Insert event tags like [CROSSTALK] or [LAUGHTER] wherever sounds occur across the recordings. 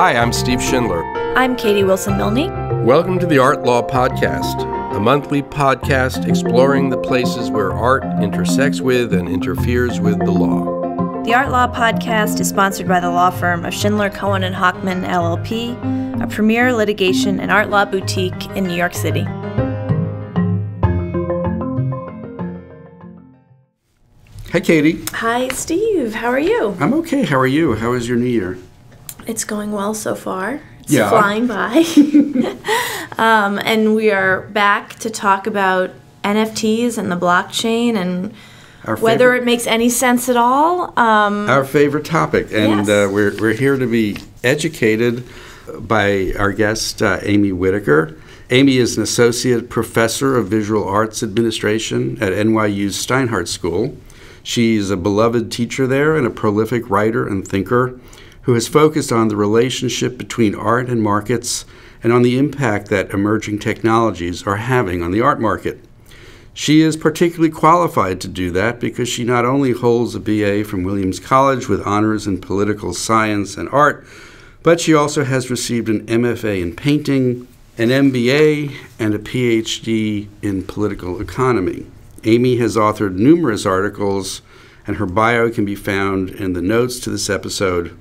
Hi, I'm Steve Schindler. I'm Katie Wilson Milne. Welcome to the Art Law Podcast, a monthly podcast exploring the places where art intersects with and interferes with the law. The Art Law Podcast is sponsored by the law firm of Schindler, Cohen and Hochman LLP, a premier litigation and art law boutique in New York City. Hi, Katie. Hi, Steve. How are you? I'm okay. How are you? How was your New Year? It's going well so far. It's Yeah. flying by. [LAUGHS] um, and we are back to talk about NFTs and the blockchain and Our whether favorite, it makes any sense at all. Um, our favorite topic, and Yes. uh, we're we're here to be educated by our guest uh, Amy Whitaker. Amy is an associate professor of visual arts administration at NYU's Steinhardt School. She's a beloved teacher there and a prolific writer and thinker who has focused on the relationship between art and markets and on the impact that emerging technologies are having on the art market. She is particularly qualified to do that because she not only holds a BA from Williams College with honors in political science and art, but she also has received an MFA in painting, an MBA, and a PhD in political economy. Amy has authored numerous articles, and her bio can be found in the notes to this episode,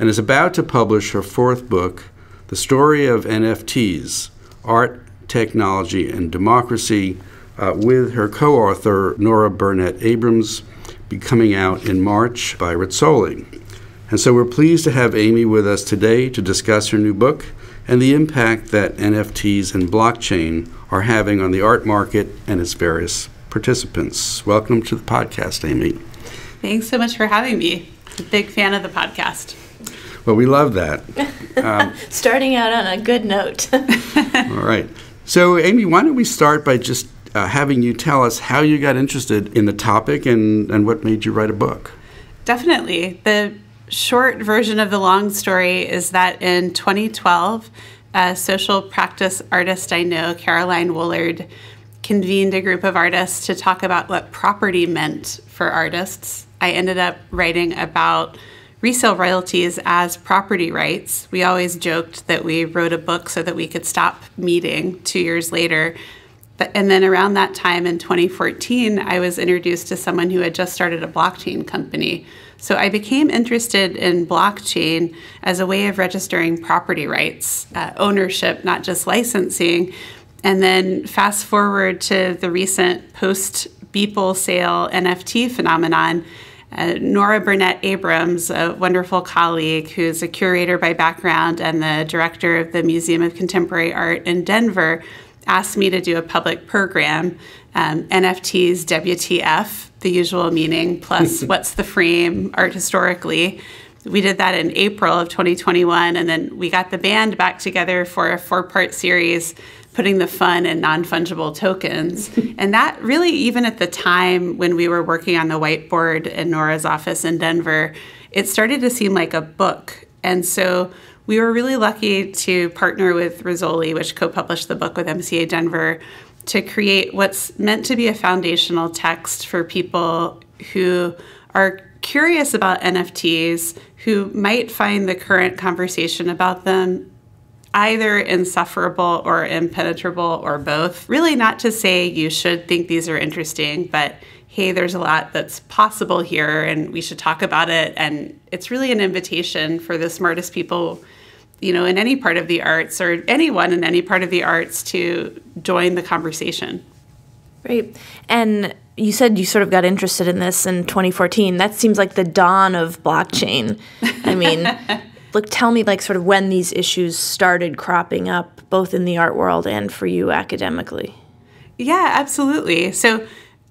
and is about to publish her fourth book, The Story of NFTs Art, Technology, and Democracy, uh, with her co author, Nora Burnett Abrams, be coming out in March by Rizzoli. And so we're pleased to have Amy with us today to discuss her new book and the impact that NFTs and blockchain are having on the art market and its various participants. Welcome to the podcast, Amy. Thanks so much for having me. A big fan of the podcast. Well, we love that. [LAUGHS] starting out on a good note. [LAUGHS] [LAUGHS] All right. So, Amy, why don't we start by just uh, having you tell us how you got interested in the topic and, and what made you write a book? Definitely. The short version of the long story is that in 2012, a social practice artist I know, Caroline Woolard, convened a group of artists to talk about what property meant for artists. I ended up writing about resale royalties as property rights. We always joked that we wrote a book so that we could stop meeting two years later. But, and then around that time in 2014, I was introduced to someone who had just started a blockchain company. So I became interested in blockchain as a way of registering property rights, uh, ownership, not just licensing. And then fast forward to the recent post Beeple sale NFT phenomenon. Uh, Nora Burnett Abrams, a wonderful colleague who's a curator by background and the director of the Museum of Contemporary Art in Denver, asked me to do a public program, um, NFTs WTF, the usual meaning, plus [LAUGHS] what's the frame art historically. We did that in April of 2021, and then we got the band back together for a four part series putting the fun in non fungible tokens. [LAUGHS] and that really, even at the time when we were working on the whiteboard in Nora's office in Denver, it started to seem like a book. And so we were really lucky to partner with Rizzoli, which co published the book with MCA Denver, to create what's meant to be a foundational text for people who are curious about NFTs, who might find the current conversation about them either insufferable or impenetrable or both. Really, not to say you should think these are interesting, but hey, there's a lot that's possible here and we should talk about it. And it's really an invitation for the smartest people, you know, in any part of the arts or anyone in any part of the arts to join the conversation. Great. And you said you sort of got interested in this in 2014. That seems like the dawn of blockchain. I mean, [LAUGHS] look, tell me, like, sort of when these issues started cropping up, both in the art world and for you academically. Yeah, absolutely. So,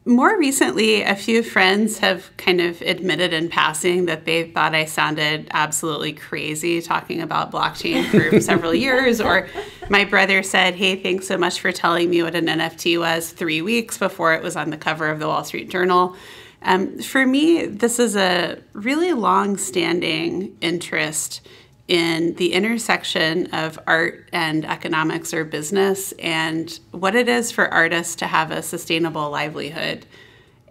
more recently, a few friends have kind of admitted in passing that they thought I sounded absolutely crazy talking about blockchain for [LAUGHS] several years. Or my brother said, Hey, thanks so much for telling me what an NFT was three weeks before it was on the cover of the Wall Street Journal. Um, for me, this is a really long standing interest in the intersection of art and economics or business and what it is for artists to have a sustainable livelihood.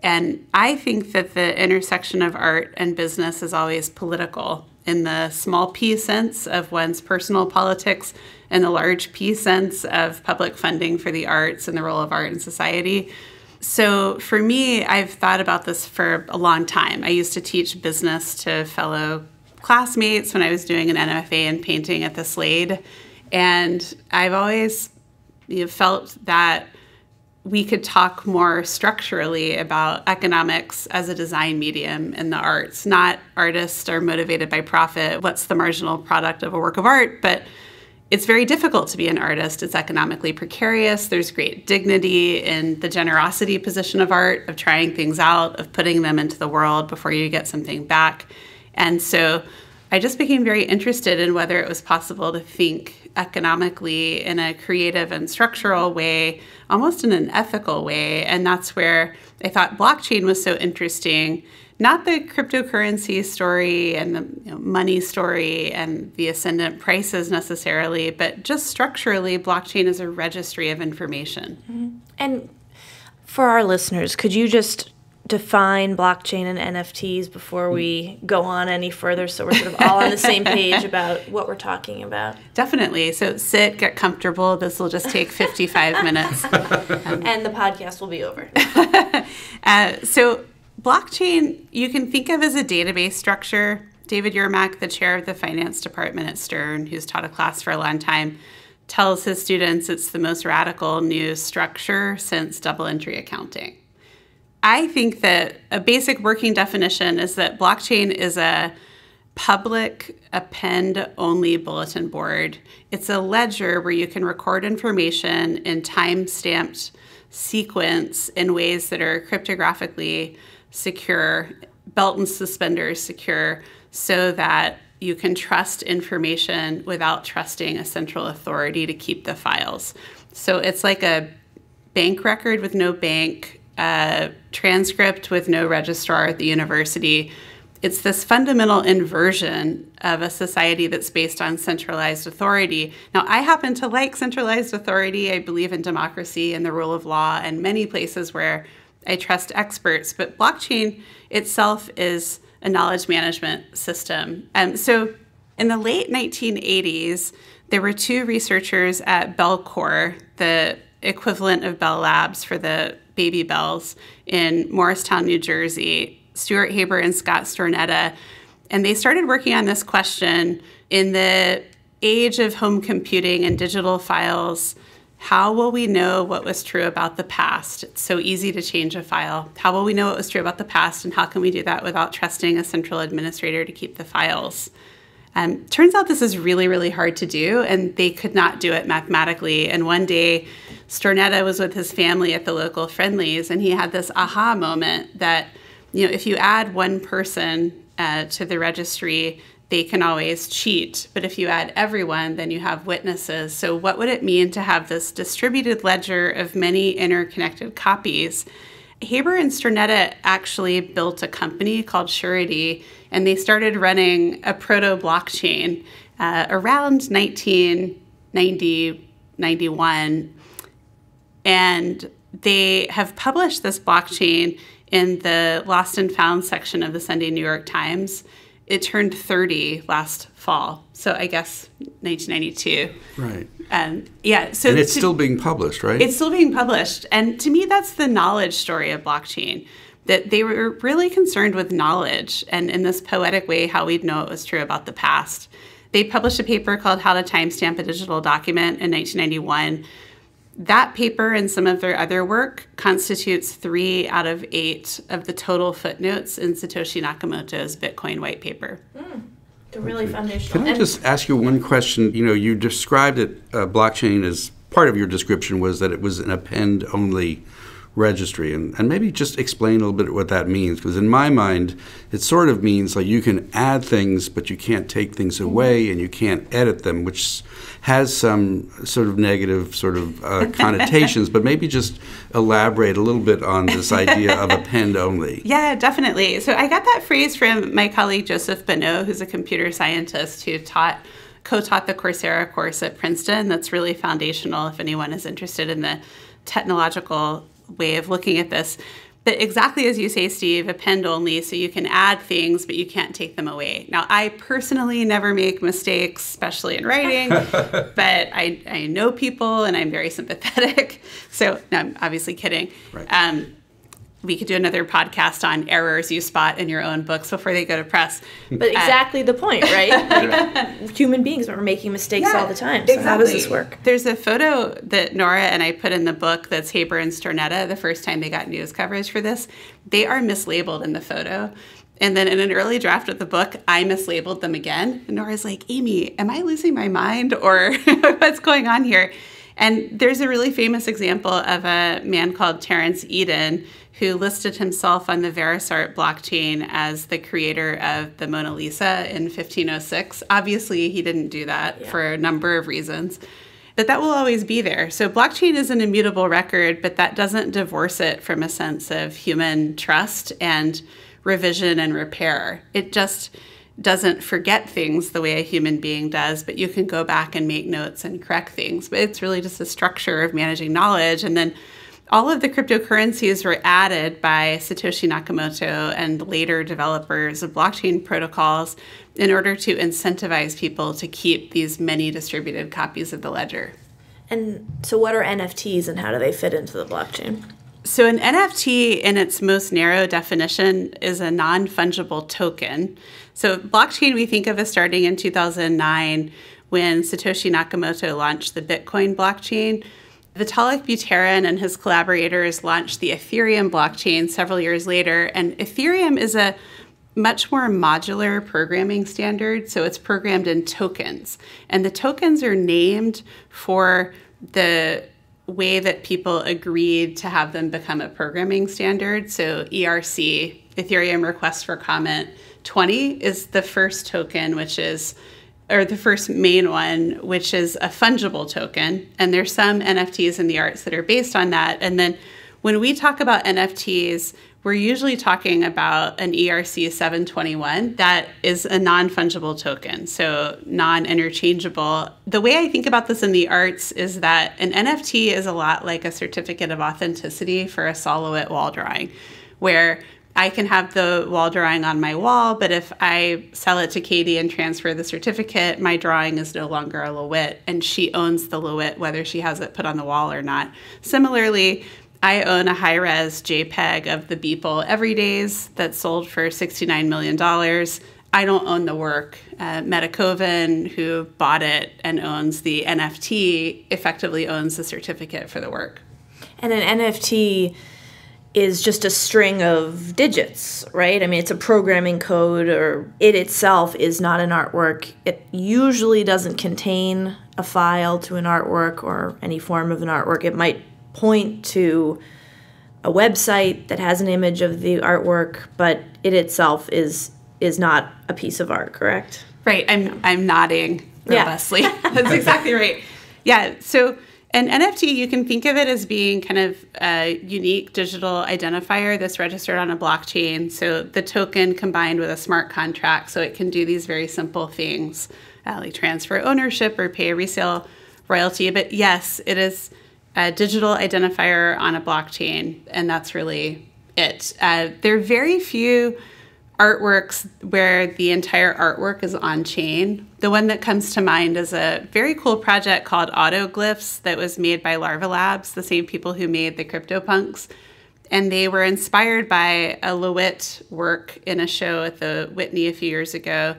And I think that the intersection of art and business is always political in the small p sense of one's personal politics and the large p sense of public funding for the arts and the role of art in society. So for me, I've thought about this for a long time. I used to teach business to fellow classmates when I was doing an MFA in painting at the Slade. And I've always you know, felt that we could talk more structurally about economics as a design medium in the arts. Not artists are motivated by profit. What's the marginal product of a work of art? But it's very difficult to be an artist. It's economically precarious. There's great dignity in the generosity position of art, of trying things out, of putting them into the world before you get something back. And so I just became very interested in whether it was possible to think economically in a creative and structural way, almost in an ethical way. And that's where I thought blockchain was so interesting. Not the cryptocurrency story and the you know, money story and the ascendant prices necessarily, but just structurally, blockchain is a registry of information. Mm-hmm. And for our listeners, could you just define blockchain and NFTs before we go on any further so we're sort of all on the same [LAUGHS] page about what we're talking about? Definitely. So sit, get comfortable. This will just take 55 minutes. Um, [LAUGHS] and the podcast will be over. [LAUGHS] uh, so, blockchain you can think of as a database structure. David Yermack, the chair of the finance department at Stern, who's taught a class for a long time, tells his students it's the most radical new structure since double entry accounting. I think that a basic working definition is that blockchain is a public append only bulletin board. It's a ledger where you can record information in time stamped sequence in ways that are cryptographically secure, belt and suspenders secure, so that you can trust information without trusting a central authority to keep the files. So it's like a bank record with no bank a transcript with no registrar at the university. It's this fundamental inversion of a society that's based on centralized authority. Now, I happen to like centralized authority. I believe in democracy and the rule of law and many places where I trust experts, but blockchain itself is a knowledge management system. And so in the late 1980s, there were two researchers at Bellcore, the equivalent of Bell Labs for the baby bells in Morristown, New Jersey, Stuart Haber and Scott Stornetta. And they started working on this question in the age of home computing and digital files. How will we know what was true about the past? It's so easy to change a file. How will we know what was true about the past, and how can we do that without trusting a central administrator to keep the files? Um, turns out this is really, really hard to do, and they could not do it mathematically. And one day, Stornetta was with his family at the local Friendly's, and he had this aha moment that, you know, if you add one person uh, to the registry, they can always cheat. But if you add everyone, then you have witnesses. So, what would it mean to have this distributed ledger of many interconnected copies? Haber and Stornetta actually built a company called Surety, and they started running a proto blockchain uh, around 1990, 91 and they have published this blockchain in the Lost and Found section of the Sunday New York Times. It turned 30 last fall, so I guess 1992. Right. And yeah, so and it's to, still being published, right? It's still being published, and to me, that's the knowledge story of blockchain. That they were really concerned with knowledge, and in this poetic way, how we'd know it was true about the past. They published a paper called "How to Timestamp a Digital Document" in 1991 that paper and some of their other work constitutes three out of eight of the total footnotes in Satoshi Nakamoto's Bitcoin white paper. Mm, they're really foundational. Can I just ask you one question? You know, you described it, uh, blockchain as part of your description was that it was an append only registry. And, and maybe just explain a little bit what that means because in my mind it sort of means like you can add things but you can't take things mm-hmm. away and you can't edit them which has some sort of negative sort of uh, [LAUGHS] connotations. But maybe just elaborate a little bit on this idea of append [LAUGHS] only. Yeah definitely. So i got that phrase from my colleague joseph Bonneau who's a computer scientist who taught co-taught the coursera course at princeton. That's really foundational if anyone is interested in the technological way of looking at this. But exactly as you say, Steve, append only, so you can add things, but you can't take them away. Now, I personally never make mistakes, especially in writing, [LAUGHS] but I, I know people and I'm very sympathetic. [LAUGHS] So, no, I'm obviously kidding. Right. Um, we could do another podcast on errors you spot in your own books before they go to press. But uh, exactly the point, [LAUGHS] right? Like, human beings are making mistakes all the time. So how does this work? There's a photo that Nora and I put in the book that's Haber and Stornetta the first time they got news coverage for this. They are mislabeled in the photo. And then in an early draft of the book, I mislabeled them again. And Nora's like, Amy, am I losing my mind or [LAUGHS] what's going on here? And there's a really famous example of a man called Terence Eden who listed himself on the Verisart blockchain as the creator of the Mona Lisa in 1506. Obviously, he didn't do that Yeah. for a number of reasons. But that will always be there. So, blockchain is an immutable record, but that doesn't divorce it from a sense of human trust and revision and repair. It just doesn't forget things the way a human being does, but you can go back and make notes and correct things. But it's really just a structure of managing knowledge. And then all of the cryptocurrencies were added by Satoshi Nakamoto and later developers of blockchain protocols in order to incentivize people to keep these many distributed copies of the ledger. And so, what are NFTs and how do they fit into the blockchain? So, an NFT, in its most narrow definition, is a non fungible token. So, blockchain we think of as starting in 2009 when Satoshi Nakamoto launched the Bitcoin blockchain. Vitalik Buterin and his collaborators launched the Ethereum blockchain several years later. And Ethereum is a much more modular programming standard. So it's programmed in tokens. And the tokens are named for the way that people agreed to have them become a programming standard. So ERC, Ethereum Request for Comment 20, is the first token, which is or the first main one, which is a fungible token. And there's some NFTs in the arts that are based on that. And then when we talk about NFTs, we're usually talking about an ERC 721 that is a non fungible token, so non interchangeable. The way I think about this in the arts is that an NFT is a lot like a certificate of authenticity for a Sol LeWitt wall drawing, where I can have the wall drawing on my wall, but if I sell it to Katie and transfer the certificate, my drawing is no longer a LeWitt, and she owns the LeWitt whether she has it put on the wall or not. Similarly, I own a high res JPEG of the Beeple Everydays that sold for $69 million. I don't own the work. Uh, Metakovan, who bought it and owns the NFT, effectively owns the certificate for the work. And an NFT is just a string of digits, right? I mean, it's a programming code, or it itself is not an artwork. It usually doesn't contain a file to an artwork or any form of an artwork. It might point to a website that has an image of the artwork, but it itself is is not a piece of art, correct? Right. I'm I'm nodding Yeah. robustly. [LAUGHS] That's exactly right. Yeah. So an NFT, you can think of it as being kind of a unique digital identifier that's registered on a blockchain. So the token combined with a smart contract, so it can do these very simple things, uh, like transfer ownership or pay a resale royalty. But yes, it is a digital identifier on a blockchain, and that's really it. Uh, there are very few artworks where the entire artwork is on chain. The one that comes to mind is a very cool project called Autoglyphs that was made by Larva Labs, the same people who made the CryptoPunks. And they were inspired by a LeWitt work in a show at the Whitney a few years ago.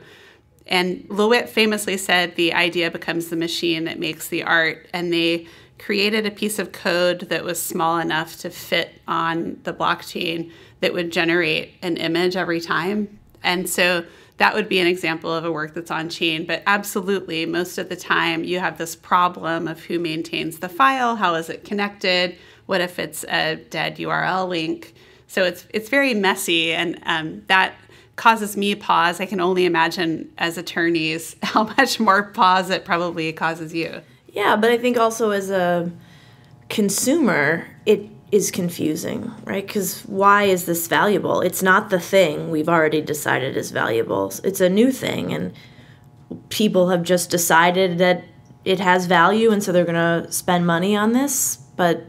And LeWitt famously said the idea becomes the machine that makes the art. And they created a piece of code that was small enough to fit on the blockchain that would generate an image every time. And so that would be an example of a work that's on chain. But absolutely, most of the time, you have this problem of who maintains the file, how is it connected, what if it's a dead URL link. So it's it's very messy, and um, that causes me pause. I can only imagine as attorneys [LAUGHS] how much more pause it probably causes you. Yeah, but I think also as a consumer, it is confusing, right? Because why is this valuable? It's not the thing we've already decided is valuable. It's a new thing, and people have just decided that it has value, and so they're going to spend money on this. But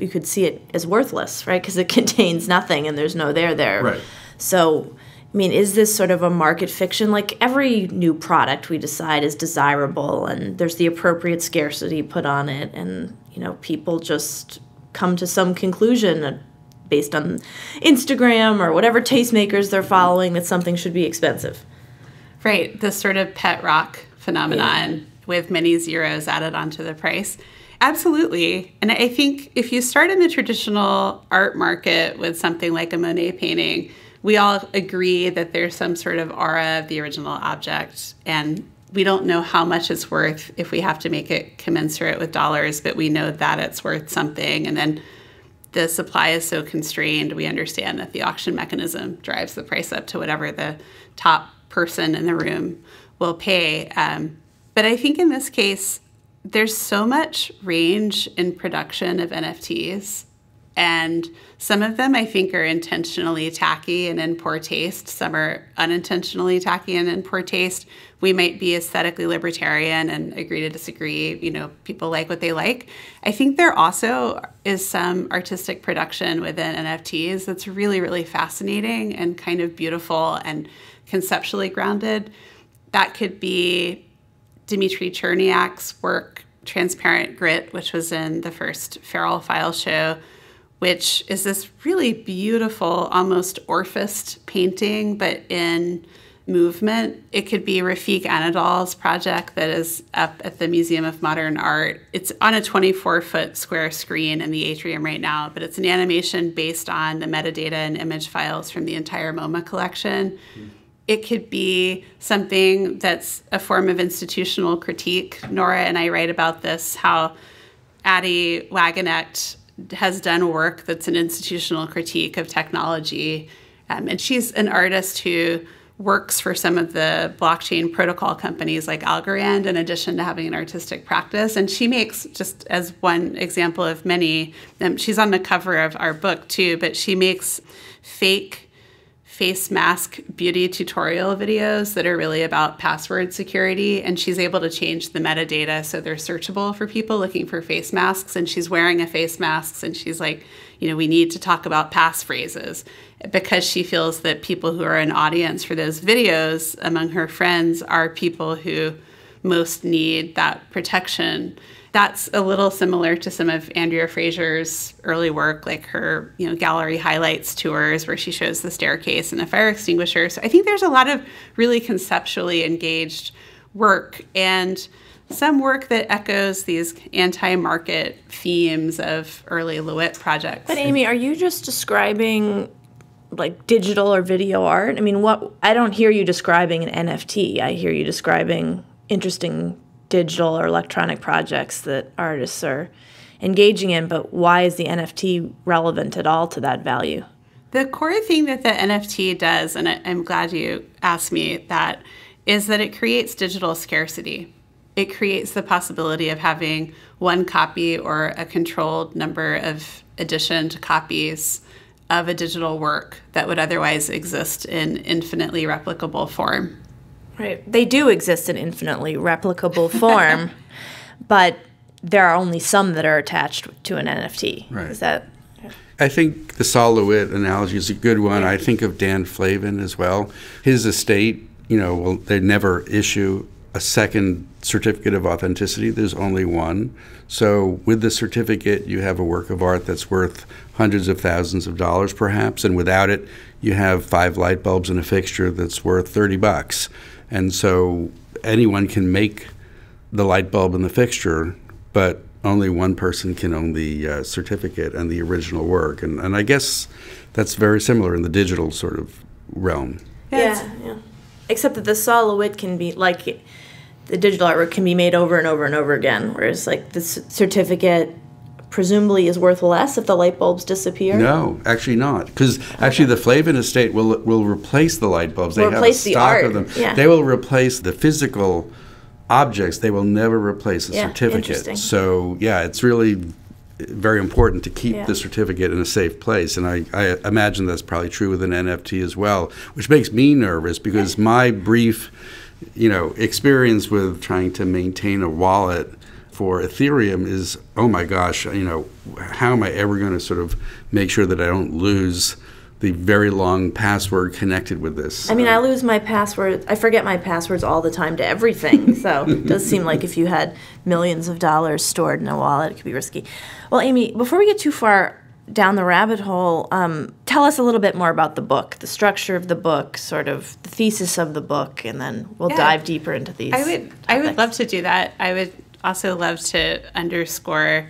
you could see it as worthless, right? Because it [LAUGHS] contains nothing and there's no there there. Right. So, I mean, is this sort of a market fiction? Like every new product we decide is desirable and there's the appropriate scarcity put on it, and, you know, people just come to some conclusion uh, based on Instagram or whatever tastemakers they're following that something should be expensive. Right, this sort of pet rock phenomenon yeah. with many zeros added onto the price. Absolutely. And I think if you start in the traditional art market with something like a Monet painting, we all agree that there's some sort of aura of the original object and we don't know how much it's worth if we have to make it commensurate with dollars, but we know that it's worth something. And then the supply is so constrained, we understand that the auction mechanism drives the price up to whatever the top person in the room will pay. Um, but I think in this case, there's so much range in production of NFTs. And some of them I think are intentionally tacky and in poor taste. Some are unintentionally tacky and in poor taste. We might be aesthetically libertarian and agree to disagree. You know, people like what they like. I think there also is some artistic production within NFTs that's really, really fascinating and kind of beautiful and conceptually grounded. That could be Dmitri Cherniak's work, Transparent Grit, which was in the first Feral File show, which is this really beautiful, almost orphist painting, but in movement. It could be Refik Anadol's project that is up at the Museum of Modern Art. It's on a 24 foot square screen in the atrium right now, but it's an animation based on the metadata and image files from the entire MoMA collection. Mm. It could be something that's a form of institutional critique. Nora and I write about this how Addie Wagenknecht has done work that's an institutional critique of technology. Um, and she's an artist who works for some of the blockchain protocol companies like Algorand in addition to having an artistic practice. And she makes, just as one example of many, um, she's on the cover of our book too, but she makes fake face mask beauty tutorial videos that are really about password security. And she's able to change the metadata so they're searchable for people looking for face masks. And she's wearing a face mask and she's like, you know, we need to talk about passphrases because she feels that people who are an audience for those videos among her friends are people who most need that protection that's a little similar to some of Andrea Fraser's early work, like her, you know, gallery highlights tours where she shows the staircase and the fire extinguisher. So I think there's a lot of really conceptually engaged work and some work that echoes these anti-market themes of early LeWitt projects. But Amy, are you just describing like digital or video art? I mean, what I don't hear you describing an NFT. I hear you describing interesting digital or electronic projects that artists are engaging in, but why is the NFT relevant at all to that value? The core thing that the NFT does, and I'm glad you asked me that, is that it creates digital scarcity. It creates the possibility of having one copy or a controlled number of editioned copies of a digital work that would otherwise exist in infinitely replicable form. Right. They do exist in infinitely replicable [LAUGHS] form, but there are only some that are attached to an NFT. Right. Is that? I think the Sol LeWitt analogy is a good one. I think of Dan Flavin as well. His estate, you know, will they never issue a second certificate of authenticity. There's only one. So with the certificate, you have a work of art that's worth hundreds of thousands of dollars, perhaps, and without it, you have five light bulbs and a fixture that's worth 30 bucks. And so anyone can make the light bulb and the fixture, but only one person can own the uh, certificate and the original work. And, and I guess that's very similar in the digital sort of realm. Yeah, yeah. Except that the Sol LeWitt can be like the digital artwork can be made over and over and over again, whereas like the certificate presumably is worth less if the light bulbs disappear? No, actually not, because actually the Flavin estate will will replace the light bulbs. They replace have a stock of them. Yeah. They will replace the physical objects. They will never replace a yeah, certificate. So yeah, it's really very important to keep Yeah. the certificate in a safe place, and I, I imagine that's probably true with an NFT as well, which makes me nervous because my brief, you know, experience with trying to maintain a wallet for Ethereum is, oh my gosh, you know, how am I ever going to sort of make sure that I don't lose the very long password connected with this? I mean, I lose my password. I forget my passwords all the time to everything. [LAUGHS] So it does seem like if you had millions of dollars stored in a wallet, it could be risky. Well, Amy, before we get too far down the rabbit hole, um, tell us a little bit more about the book, the structure of the book, sort of the thesis of the book, and then we'll Yeah. dive deeper into these. I would I would love to do that. I would also love to underscore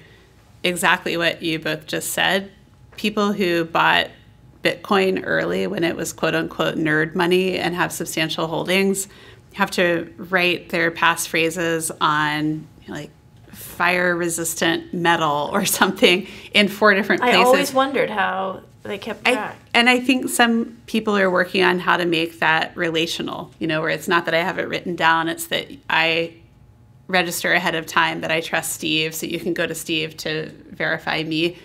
exactly what you both just said. People who bought Bitcoin early when it was quote unquote nerd money and have substantial holdings have to write their passphrases on you know, like fire resistant metal or something in four different places. I always wondered how they kept I, track. and I think some people are working on how to make that relational, you know, where it's not that I have it written down, it's that I register ahead of time that I trust Steve, so you can go to Steve to verify me.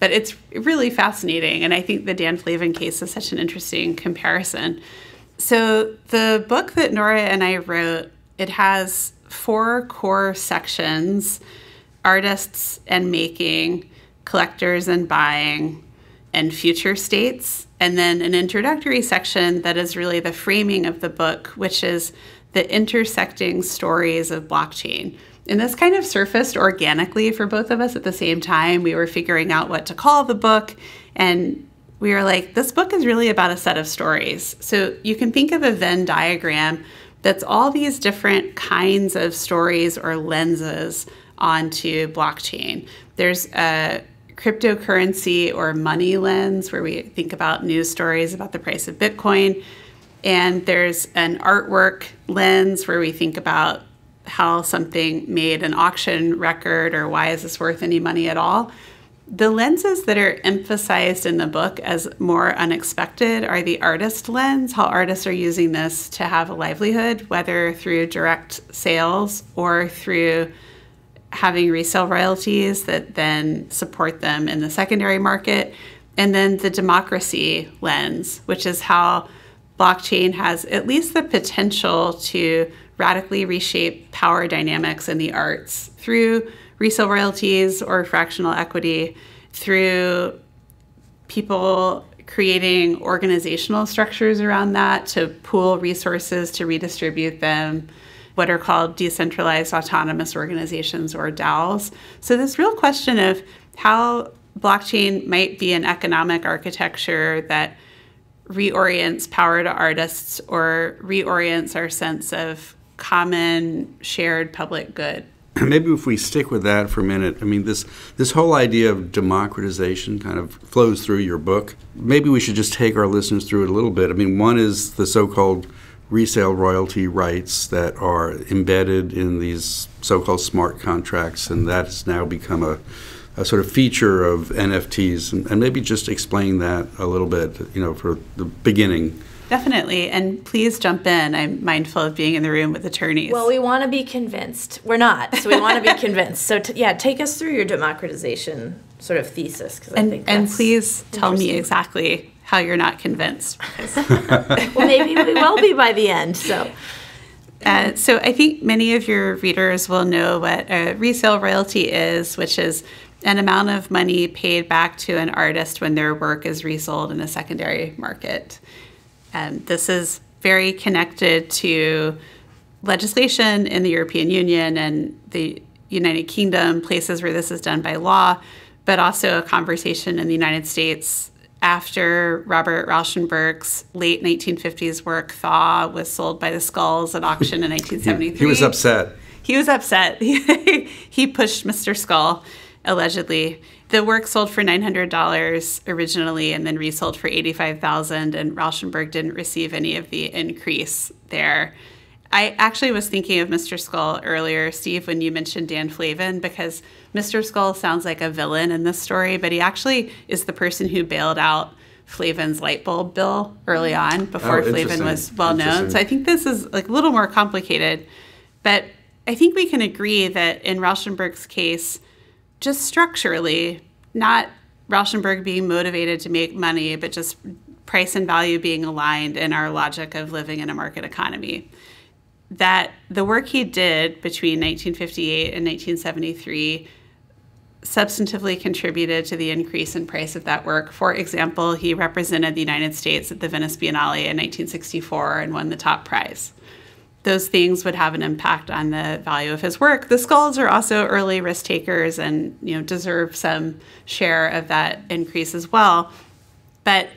But it's really fascinating, and I think the Dan Flavin case is such an interesting comparison. So the book that Nora and I wrote, it has four core sections: artists and making, collectors and buying, and future states, and then an introductory section that is really the framing of the book, which is the intersecting stories of blockchain. And this kind of surfaced organically for both of us at the same time. We were figuring out what to call the book, and we were like, this book is really about a set of stories. So you can think of a Venn diagram that's all these different kinds of stories or lenses onto blockchain. There's a cryptocurrency or money lens where we think about news stories about the price of Bitcoin. And there's an artwork lens where we think about how something made an auction record or why is this worth any money at all. The lenses that are emphasized in the book as more unexpected are the artist lens, how artists are using this to have a livelihood, whether through direct sales or through having resale royalties that then support them in the secondary market. And then the democracy lens, which is how blockchain has at least the potential to radically reshape power dynamics in the arts through resale royalties or fractional equity, through people creating organizational structures around that to pool resources to redistribute them what are called decentralized autonomous organizations or DAOs. So, this real question of how blockchain might be an economic architecture that reorients power to artists or reorients our sense of common shared public good. [CLEARS THROAT] Maybe if we stick with that for a minute, I mean, this this whole idea of democratization kind of flows through your book. Maybe we should just take our listeners through it a little bit. I mean, one is the so-called resale royalty rights that are embedded in these so-called smart contracts, and that's now become a, a sort of feature of NFTs. And, and maybe just explain that a little bit, you know, for the beginning. Definitely. And please jump in. I'm mindful of being in the room with attorneys. Well, we want to be convinced. We're not, so we want to be [LAUGHS] convinced. So, t- yeah, take us through your democratization sort of thesis, because I and, and please tell me exactly how you're not convinced. [LAUGHS] Well, maybe we will be by the end. So, Uh, so I think many of your readers will know what a resale royalty is, which is an amount of money paid back to an artist when their work is resold in a secondary market. Um, this is very connected to legislation in the European Union and the United Kingdom, places where this is done by law, but also a conversation in the United States after Robert Rauschenberg's late 1950s work, Thaw, was sold by the Sculls at auction in [LAUGHS] 1973. He was upset. He was upset. [LAUGHS] he pushed Mr. Scull, allegedly. The work sold for $900 originally and then resold for 85,000 and Rauschenberg didn't receive any of the increase there. I actually was thinking of Mr. Scull earlier, Steve, when you mentioned Dan Flavin, because Mr. Scull sounds like a villain in this story, but he actually is the person who bailed out Flavin's light bulb bill early oh, on before Oh, Flavin was well known. So I think this is like a little more complicated. But I think we can agree that in Rauschenberg's case, just structurally, not Rauschenberg being motivated to make money, but just price and value being aligned in our logic of living in a market economy. that the work he did between 1958 and 1973 substantively contributed to the increase in price of that work. For example, he represented the United States at the Venice Biennale in 1964 and won the top prize. Those things would have an impact on the value of his work. The Sculls are also early risk takers and you know deserve some share of that increase as well. But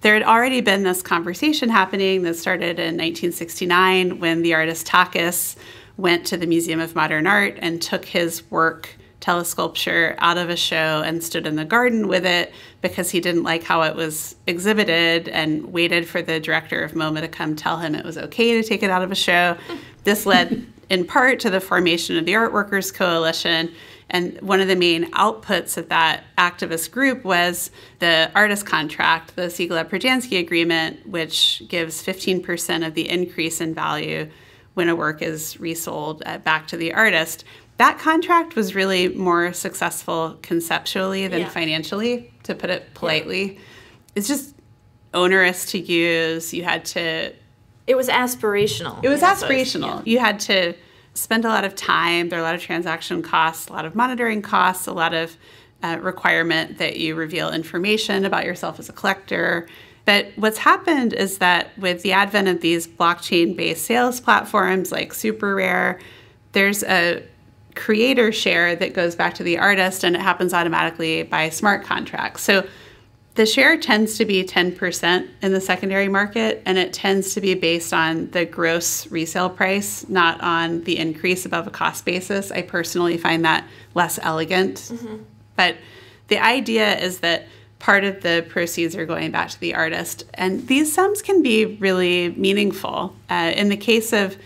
there had already been this conversation happening that started in 1969 when the artist Takis went to the Museum of Modern Art and took his work telesculpture out of a show and stood in the garden with it because he didn't like how it was exhibited and waited for the director of MoMA to come tell him it was okay to take it out of a show. [LAUGHS] This led in part to the formation of the Art Workers Coalition. And one of the main outputs of that activist group was the artist contract, the Siegelaub Projansky Agreement, which gives 15% of the increase in value when a work is resold uh, back to the artist that contract was really more successful conceptually than yeah. financially, to put it politely. Yeah. It's just onerous to use. You had to. It was aspirational. It was aspirational. Yeah. You had to spend a lot of time. There are a lot of transaction costs, a lot of monitoring costs, a lot of uh, requirement that you reveal information about yourself as a collector. But what's happened is that with the advent of these blockchain based sales platforms like SuperRare, there's a creator share that goes back to the artist and it happens automatically by smart contracts. So the share tends to be 10% in the secondary market and it tends to be based on the gross resale price, not on the increase above a cost basis. I personally find that less elegant. Mm-hmm. But the idea is that part of the proceeds are going back to the artist. And these sums can be really meaningful. Uh, in the case of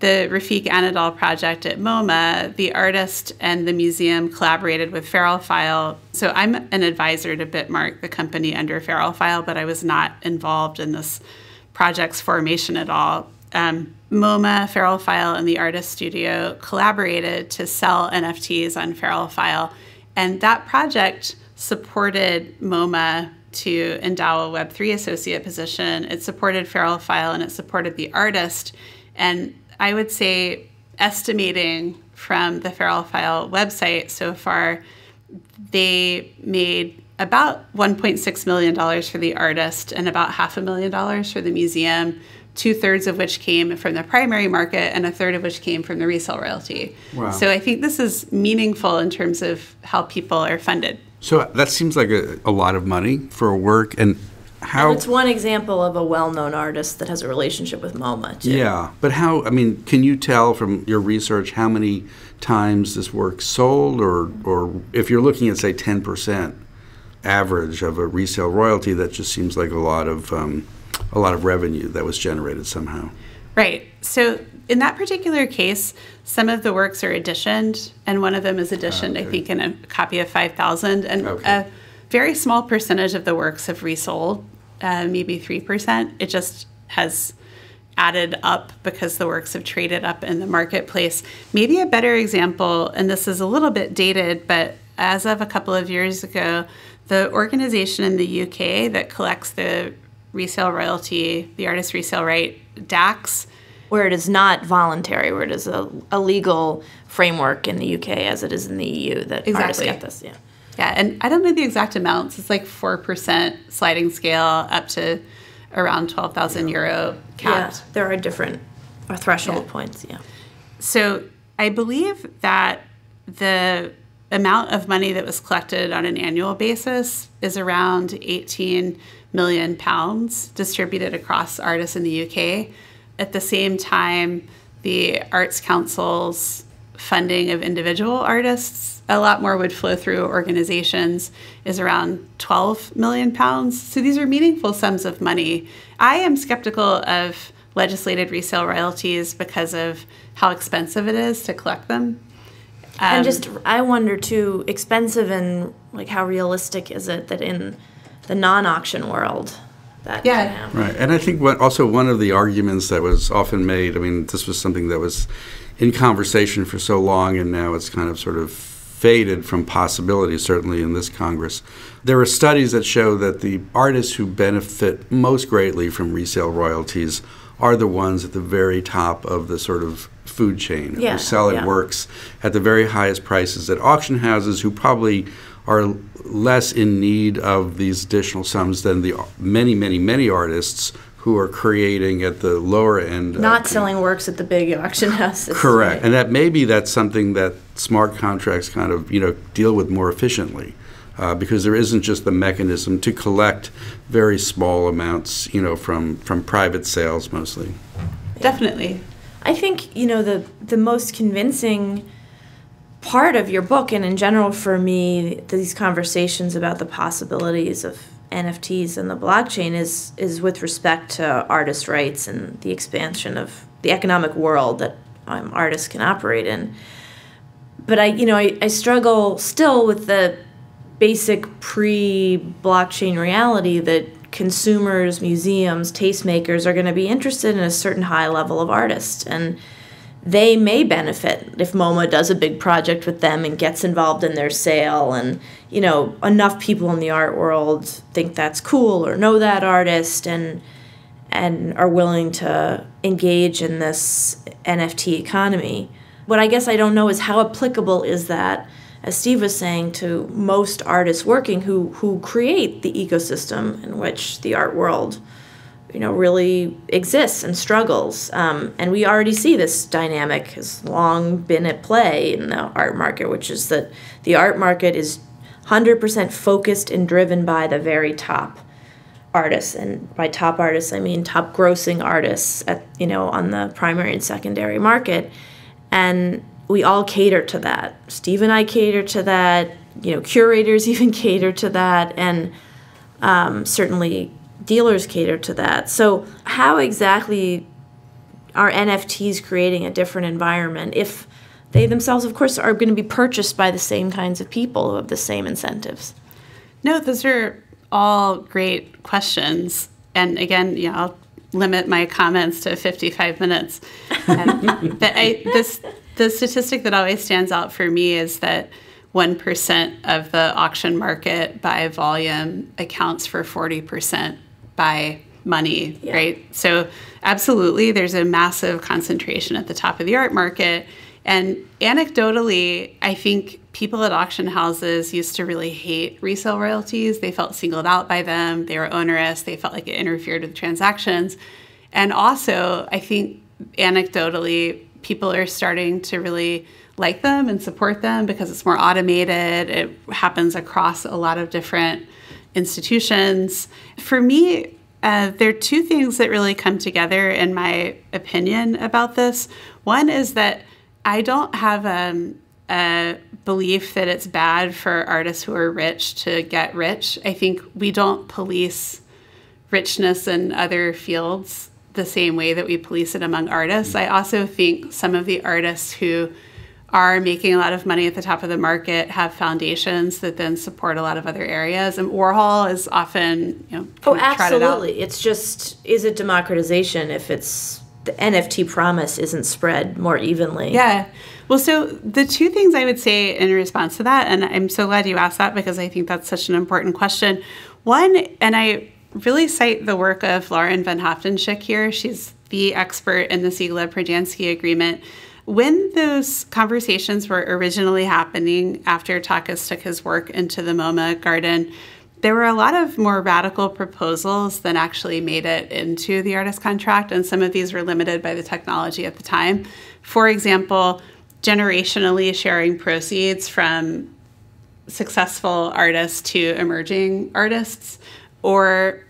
the Refik Anadol project at MoMA, the artist and the museum collaborated with FeralFile. So I'm an advisor to Bitmark, the company under FeralFile, but I was not involved in this project's formation at all. Um, MoMA, FeralFile, and the Artist Studio collaborated to sell NFTs on FeralFile, and that project supported MoMA to endow a Web3 associate position. It supported FeralFile and it supported the artist. And I would say estimating from the FeralFile website so far, they made about $1.6 million for the artist and about half a million dollars for the museum, two thirds of which came from the primary market and a third of which came from the resale royalty. Wow. So I think this is meaningful in terms of how people are funded. So that seems like a, a lot of money for a work. And how and it's one example of a well-known artist that has a relationship with MoMA. Too. Yeah, but how? I mean, can you tell from your research how many times this work sold, or or if you're looking at say 10 percent average of a resale royalty, that just seems like a lot of um, a lot of revenue that was generated somehow. Right. So in that particular case, some of the works are editioned, and one of them is editioned, okay. I think, in a copy of 5,000. And okay. a very small percentage of the works have resold uh, maybe 3%. It just has added up because the works have traded up in the marketplace. Maybe a better example, and this is a little bit dated, but as of a couple of years ago, the organization in the UK that collects the resale royalty, the artist resale right, DACS, where it is not voluntary, where it is a, a legal framework in the UK as it is in the EU that exactly. artists get this. Yeah. Yeah, and I don't know the exact amounts. It's like four percent sliding scale up to around twelve thousand yeah. euro capped. Yeah, there are different uh, threshold yeah. points. Yeah. So I believe that the amount of money that was collected on an annual basis is around 18 million pounds distributed across artists in the UK. At the same time, the Arts Council's funding of individual artists a lot more would flow through organizations is around 12 million pounds. So these are meaningful sums of money. I am skeptical of legislated resale royalties because of how expensive it is to collect them. Um, and just, I wonder too, expensive and like how realistic is it that in the non auction world, that yeah right and i think what also one of the arguments that was often made i mean this was something that was in conversation for so long and now it's kind of sort of faded from possibility, certainly in this Congress. There are studies that show that the artists who benefit most greatly from resale royalties are the ones at the very top of the sort of food chain Yeah, who sell yeah. works at the very highest prices at auction houses who probably are less in need of these additional sums than the many, many, many artists who are creating at the lower end. of Not the- selling works at the big auction [LAUGHS] houses. Correct, right? and that maybe that's something that smart contracts kind of you know deal with more efficiently, uh, because there isn't just the mechanism to collect very small amounts, you know, from from private sales mostly. Definitely. I think you know the the most convincing part of your book, and in general for me, these conversations about the possibilities of NFTs and the blockchain is is with respect to artist rights and the expansion of the economic world that um, artists can operate in. But I, you know, I, I struggle still with the basic pre-blockchain reality that consumers, museums, tastemakers are going to be interested in a certain high level of artist and they may benefit if MoMA does a big project with them and gets involved in their sale and you know enough people in the art world think that's cool or know that artist and and are willing to engage in this NFT economy. What I guess I don't know is how applicable is that, as Steve was saying, to most artists working who who create the ecosystem in which the art world, you know, really exists and struggles. Um, and we already see this dynamic has long been at play in the art market, which is that the art market is 100% focused and driven by the very top artists. And by top artists i mean top grossing artists at you know on the primary and secondary market. And we all cater to that. Steve and i cater to that. You know curators [LAUGHS] even cater to that. And um, certainly dealers cater to that so how exactly are nfts creating a different environment if they themselves of course are going to be purchased by the same kinds of people have the same incentives No, those are all great questions. And again, know, I'll limit my comments to 55 minutes. Um, [LAUGHS] but I, this, the statistic that always stands out for me is that 1% of the auction market by volume accounts for 40% by money, Yeah. right? So, absolutely, there's a massive concentration at the top of the art market. And anecdotally, I think people at auction houses used to really hate resale royalties. They felt singled out by them, they were onerous, they felt like it interfered with transactions. And also, I think anecdotally, people are starting to really like them and support them because it's more automated. It happens across a lot of different institutions. For me, uh, there are two things that really come together in my opinion about this. One is that I don't have um, a belief that it's bad for artists who are rich to get rich. I think we don't police richness in other fields the same way that we police it among artists. I also think some of the artists who are making a lot of money at the top of the market have foundations that then support a lot of other areas. And Warhol is often, you know, Oh, kind of trotted out. absolutely. It's just, is it democratization if it's the NFT promise isn't spread more evenly? Yeah. Well, so the two things I would say in response to that, and I'm so glad you asked that because I think that's such an important question. One, and I really cite the work of Lauren Van Haaften-Schick here. She's the expert in the Siegelaub Projansky agreement. When those conversations were originally happening after Takis took his work into the MoMA garden, there were a lot of more radical proposals than actually made it into the artist contract, and some of these were limited by the technology at the time. For example, generationally sharing proceeds from successful artists to emerging artists, or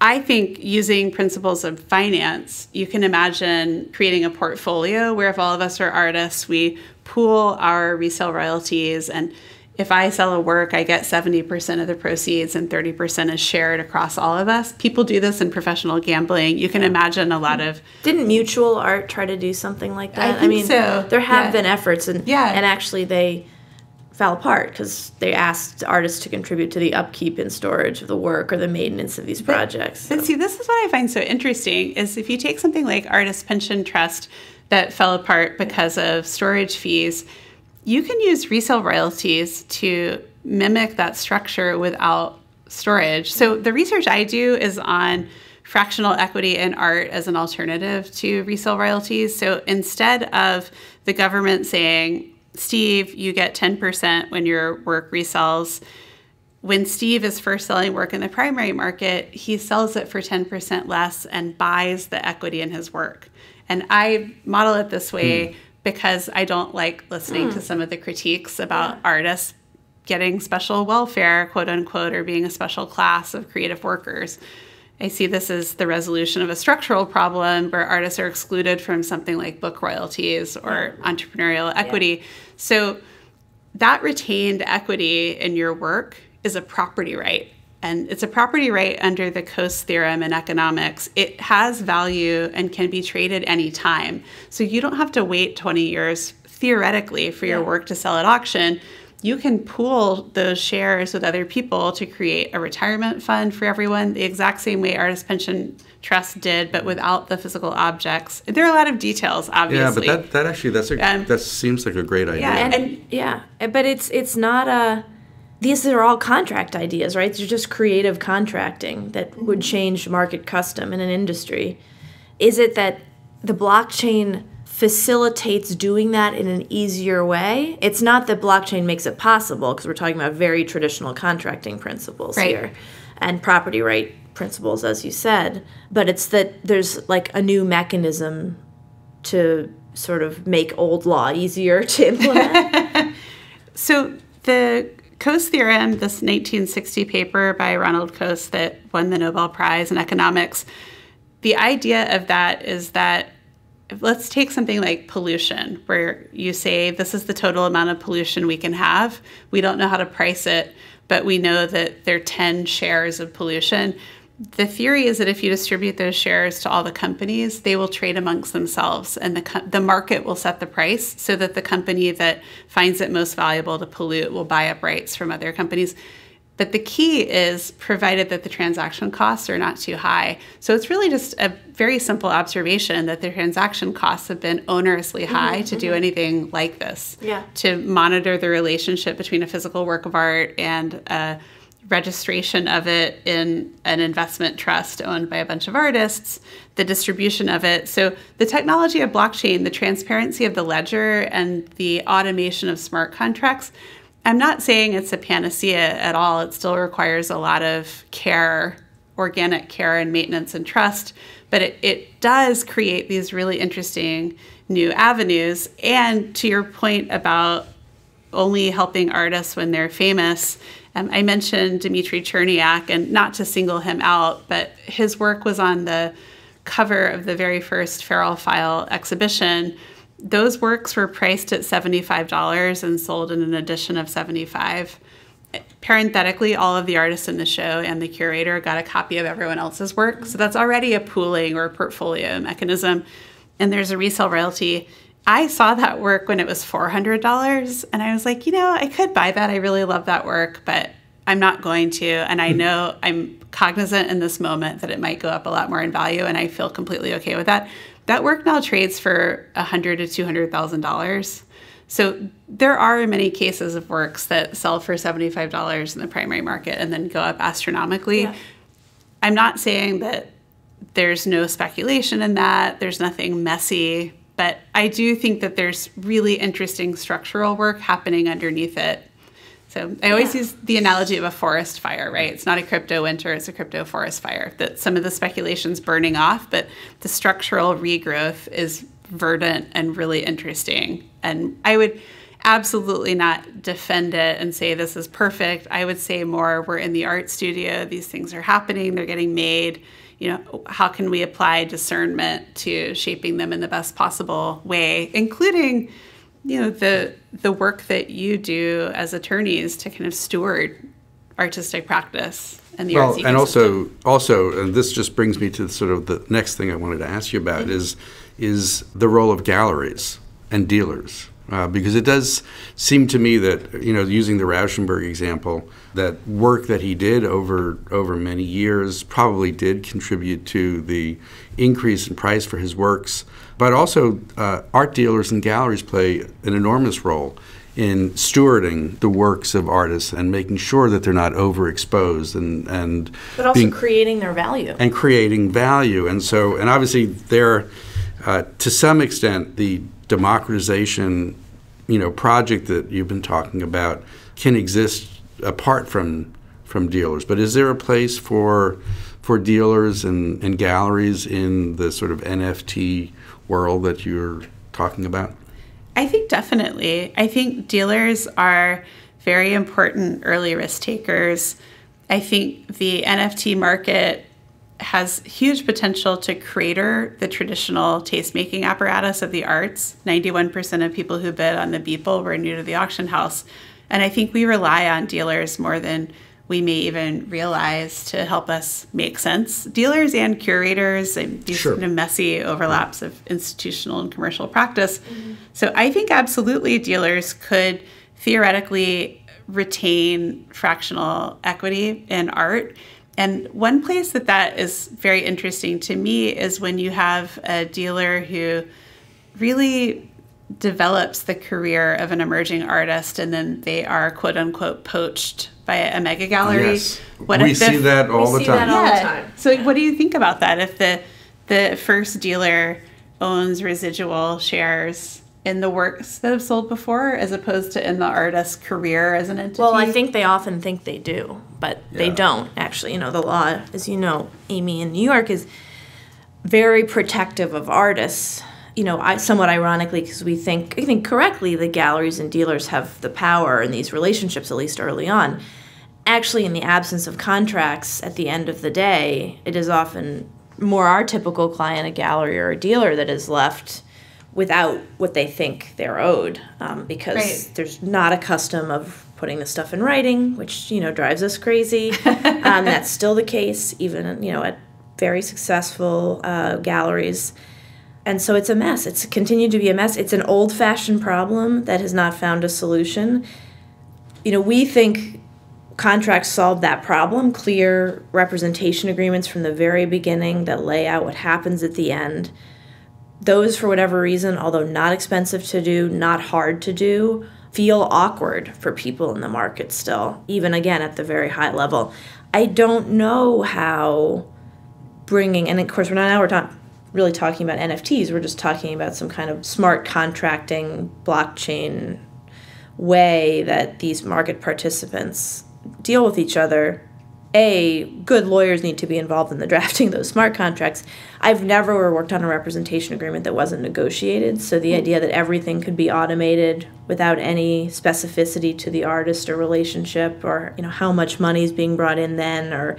I think using principles of finance, you can imagine creating a portfolio where if all of us are artists, we pool our resale royalties and if I sell a work, I get 70% of the proceeds and 30% is shared across all of us. People do this in professional gambling. You can imagine a lot of Didn't Mutual Art try to do something like that? I, think mean, so. there have Yeah. been efforts, and Yeah. and actually they fell apart because they asked artists to contribute to the upkeep and storage of the work or the maintenance of these projects. But see, this is what I find so interesting is if you take something like Artist Pension Trust that fell apart because of storage fees, you can use resale royalties to mimic that structure without storage. So the research I do is on fractional equity in art as an alternative to resale royalties. So instead of the government saying, Steve, you get 10% when your work resells, when Steve is first selling work in the primary market, he sells it for 10% less and buys the equity in his work. And I model it this way mm. because I don't like listening mm. to some of the critiques about yeah. artists getting special welfare, quote unquote, or being a special class of creative workers. I see this as the resolution of a structural problem where artists are excluded from something like book royalties or entrepreneurial equity. Yeah. So that retained equity in your work is a property right. And it's a property right under the Coase theorem in economics. It has value and can be traded anytime. So you don't have to wait 20 years theoretically for your work to sell at auction you can pool those shares with other people to create a retirement fund for everyone the exact same way artist pension trust did but without the physical objects. There are a lot of details obviously. Yeah but that, that actually that's a um, that seems like a great idea. yeah and, and yeah but it's it's not a these are all contract ideas right? They're just creative contracting that would change market custom in an industry. Is it that the blockchain facilitates doing that in an easier way. It's not that blockchain makes it possible because we're talking about very traditional contracting principles right. here and property right principles, as you said, but it's that there's like a new mechanism to sort of make old law easier [LAUGHS] to implement. [LAUGHS] so the Coase theorem, this 1960 paper by Ronald Coase that won the Nobel Prize in economics, the idea of that is that let's take something like pollution, where you say this is the total amount of pollution we can have. We don't know how to price it, but we know that there are 10 shares of pollution. The theory is that if you distribute those shares to all the companies, they will trade amongst themselves, and the, the market will set the price so that the company that finds it most valuable to pollute will buy up rights from other companies. But the key is provided that the transaction costs are not too high. So it's really just a very simple observation that the transaction costs have been onerously mm-hmm, high mm-hmm, to mm-hmm. do anything like this. Yeah. To monitor the relationship between a physical work of art and a registration of it in an investment trust owned by a bunch of artists, the distribution of it. So the technology of blockchain, the transparency of the ledger, and the automation of smart contracts I'm not saying it's a panacea at all. It still requires a lot of care, organic care and maintenance and trust, but it, it does create these really interesting new avenues. And to your point about only helping artists when they're famous, um, I mentioned Dmitri Cherniak, and not to single him out, but his work was on the cover of the very first Feral File exhibition. Those works were priced at $75 and sold in an edition of 75 parenthetically all of the artists in the show and the curator got a copy of everyone else's work so that's already a pooling or portfolio mechanism. And there's a resale royalty i saw that work when it was $400 and i was like you know i could buy that i really love that work but i'm not going to and i hmm. know i'm cognizant in this moment that it might go up a lot more in value and i feel completely okay with that that work now trades for a hundred to two hundred thousand dollars. So there are many cases of works that sell for seventy five dollars in the primary market and then go up astronomically. Yeah. I'm not saying that there's no speculation in that. There's nothing messy, but I do think that there's really interesting structural work happening underneath it so I always yeah. use the analogy of a forest fire, right? It's not a crypto winter, it's a crypto forest fire. That some of the speculation's burning off, but the structural regrowth is verdant and really interesting. And I would absolutely not defend it and say this is perfect. I would say more we're in the art studio, these things are happening, they're getting made. You know, how can we apply discernment to shaping them in the best possible way, including you know the the work that you do as attorneys to kind of steward artistic practice and the well, and also also and this just brings me to sort of the next thing I wanted to ask you about mm-hmm. is is the role of galleries and dealers uh, because it does seem to me that you know using the Rauschenberg example that work that he did over over many years probably did contribute to the increase in price for his works but also, uh, art dealers and galleries play an enormous role in stewarding the works of artists and making sure that they're not overexposed and and But also being- creating their value. and creating value. And so, and obviously, there, uh, to some extent, the democratization, you know, project that you've been talking about can exist apart from from dealers. But is there a place for for dealers and, and galleries in the sort of NFT world that you're talking about? I think definitely. I think dealers are very important early risk takers. I think the NFT market has huge potential to crater the traditional tastemaking apparatus of the arts. 91% of people who bid on the Beeple were new to the auction house. And I think we rely on dealers more than we may even realize to help us make sense. Dealers and curators, and these Sure. kind of messy overlaps of institutional and commercial practice. So I think absolutely dealers could theoretically retain fractional equity in art. And one place that that is very interesting to me is when you have a dealer who really develops the career of an emerging artist and then they are quote unquote poached by a mega gallery. Yes. What we if the- see that all the see time. that all- the time. So what do you think about that? If the the first dealer owns residual shares in the works that have sold before, as opposed to in the artist's career as an entity? Well, I think they often think they do, but they don't actually. You know, the law, as you know, Amy in New York is very protective of artists. You know, I, somewhat ironically, because we think, I think correctly, the galleries and dealers have the power in these relationships, at least early on. Actually, in the absence of contracts, at the end of the day, it is often more our typical client, a gallery or a dealer, that is left without what they think they're owed um, because Right. there's not a custom of putting the stuff in writing, which you know drives us crazy. [LAUGHS] um, that's still the case, even you know at very successful uh, galleries. And so it's a mess. It's continued to be a mess. It's an old-fashioned problem that has not found a solution. You know, we think contracts solve that problem. Clear representation agreements from the very beginning that lay out what happens at the end those for whatever reason although not expensive to do not hard to do feel awkward for people in the market still even again at the very high level. I don't know how bringing and of course we're not now we're not really talking about nfts we're just talking about some kind of smart contracting blockchain way that these market participants deal with each other a good lawyers need to be involved in the [LAUGHS] drafting those smart contracts. I've never worked on a representation agreement that wasn't negotiated so the mm-hmm. idea that everything could be automated without any specificity to the artist or relationship or you know how much money is being brought in then or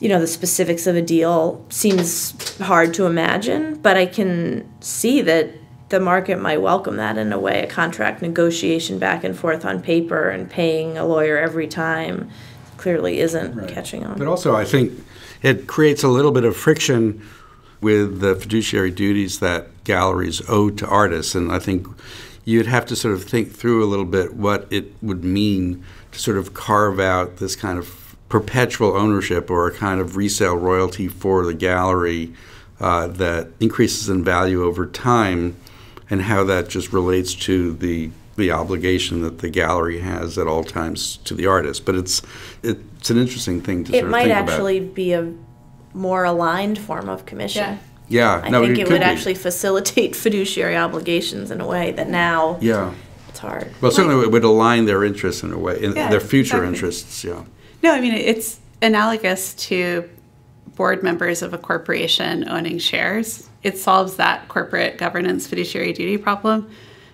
you know the specifics of a deal seems hard to imagine but i can see that the market might welcome that in a way a contract negotiation back and forth on paper and paying a lawyer every time clearly isn't catching on But also, I think it creates a little bit of friction with the fiduciary duties that galleries owe to artists. And I think you'd have to sort of think through a little bit what it would mean to sort of carve out this kind of perpetual ownership or a kind of resale royalty for the gallery uh, that increases in value over time and how that just relates to the the obligation that the gallery has at all times to the artist. But it's it's an interesting thing to it sort of might think actually be a more aligned form of commission Yeah. Yeah, i no, think it, could would be. actually facilitate [LAUGHS] fiduciary obligations in a way that now Yeah. it's hard Well, certainly it would align their interests in a way, in Yeah, their future exactly. interests. Yeah. No, I mean, it's analogous to board members of a corporation owning shares. It solves that corporate governance fiduciary duty problem.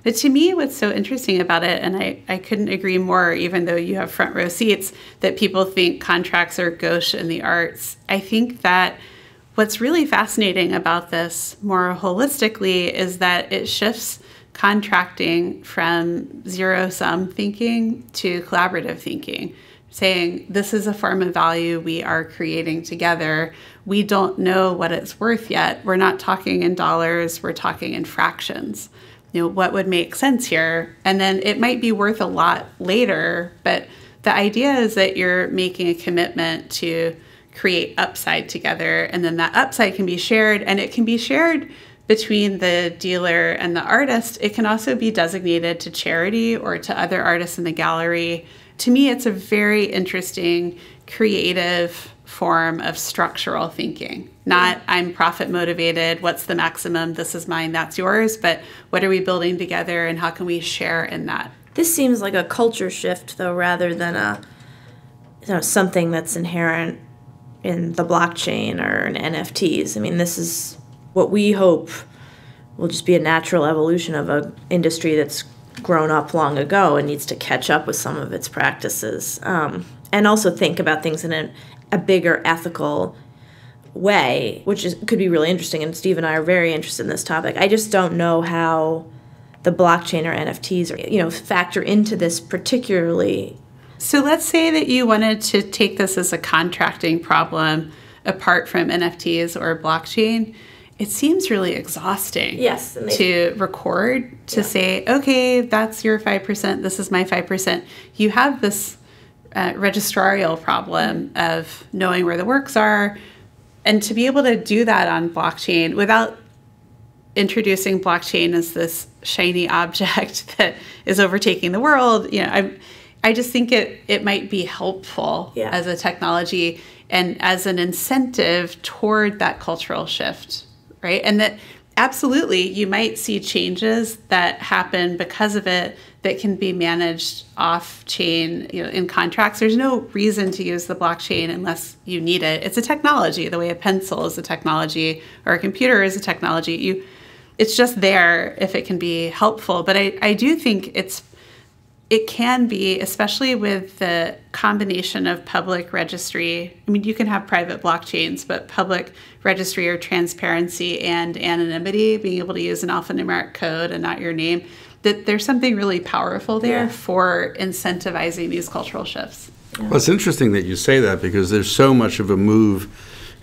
But to me, what's so interesting about it, and I, I couldn't agree more, even though you have front row seats, that people think contracts are gauche in the arts. I think that what's really fascinating about this more holistically is that it shifts contracting from zero sum thinking to collaborative thinking, saying this is a form of value we are creating together. We don't know what it's worth yet. We're not talking in dollars, we're talking in fractions. You know, what would make sense here? And then it might be worth a lot later, but the idea is that you're making a commitment to create upside together and then that upside can be shared and it can be shared between the dealer and the artist, it can also be designated to charity or to other artists in the gallery. To me, it's a very interesting, creative form of structural thinking. Not I'm profit motivated, what's the maximum, this is mine, that's yours, but what are we building together and how can we share in that? This seems like a culture shift, though, rather than a you know something that's inherent in the blockchain or in NFTs. I mean, this is what we hope will just be a natural evolution of an industry that's grown up long ago and needs to catch up with some of its practices, um, and also think about things in a, a bigger ethical way, which is, could be really interesting. And Steve and I are very interested in this topic. I just don't know how the blockchain or NFTs, or, you know, factor into this particularly. So let's say that you wanted to take this as a contracting problem apart from NFTs or blockchain. It seems really exhausting. Yes, to record to yeah. say, okay, that's your five percent. This is my five percent. You have this uh, registrarial problem of knowing where the works are, and to be able to do that on blockchain without introducing blockchain as this shiny object [LAUGHS] that is overtaking the world, you know, I I just think it it might be helpful yeah. as a technology and as an incentive toward that cultural shift, right? And that absolutely you might see changes that happen because of it that can be managed off chain you know in contracts there's no reason to use the blockchain unless you need it it's a technology the way a pencil is a technology or a computer is a technology you it's just there if it can be helpful. But I, I do think it's it can be, especially with the combination of public registry. I mean, you can have private blockchains, but public registry or transparency and anonymity, being able to use an alphanumeric code and not your name, that there's something really powerful there yeah. for incentivizing these cultural shifts. Yeah. Well, it's interesting that you say that because there's so much of a move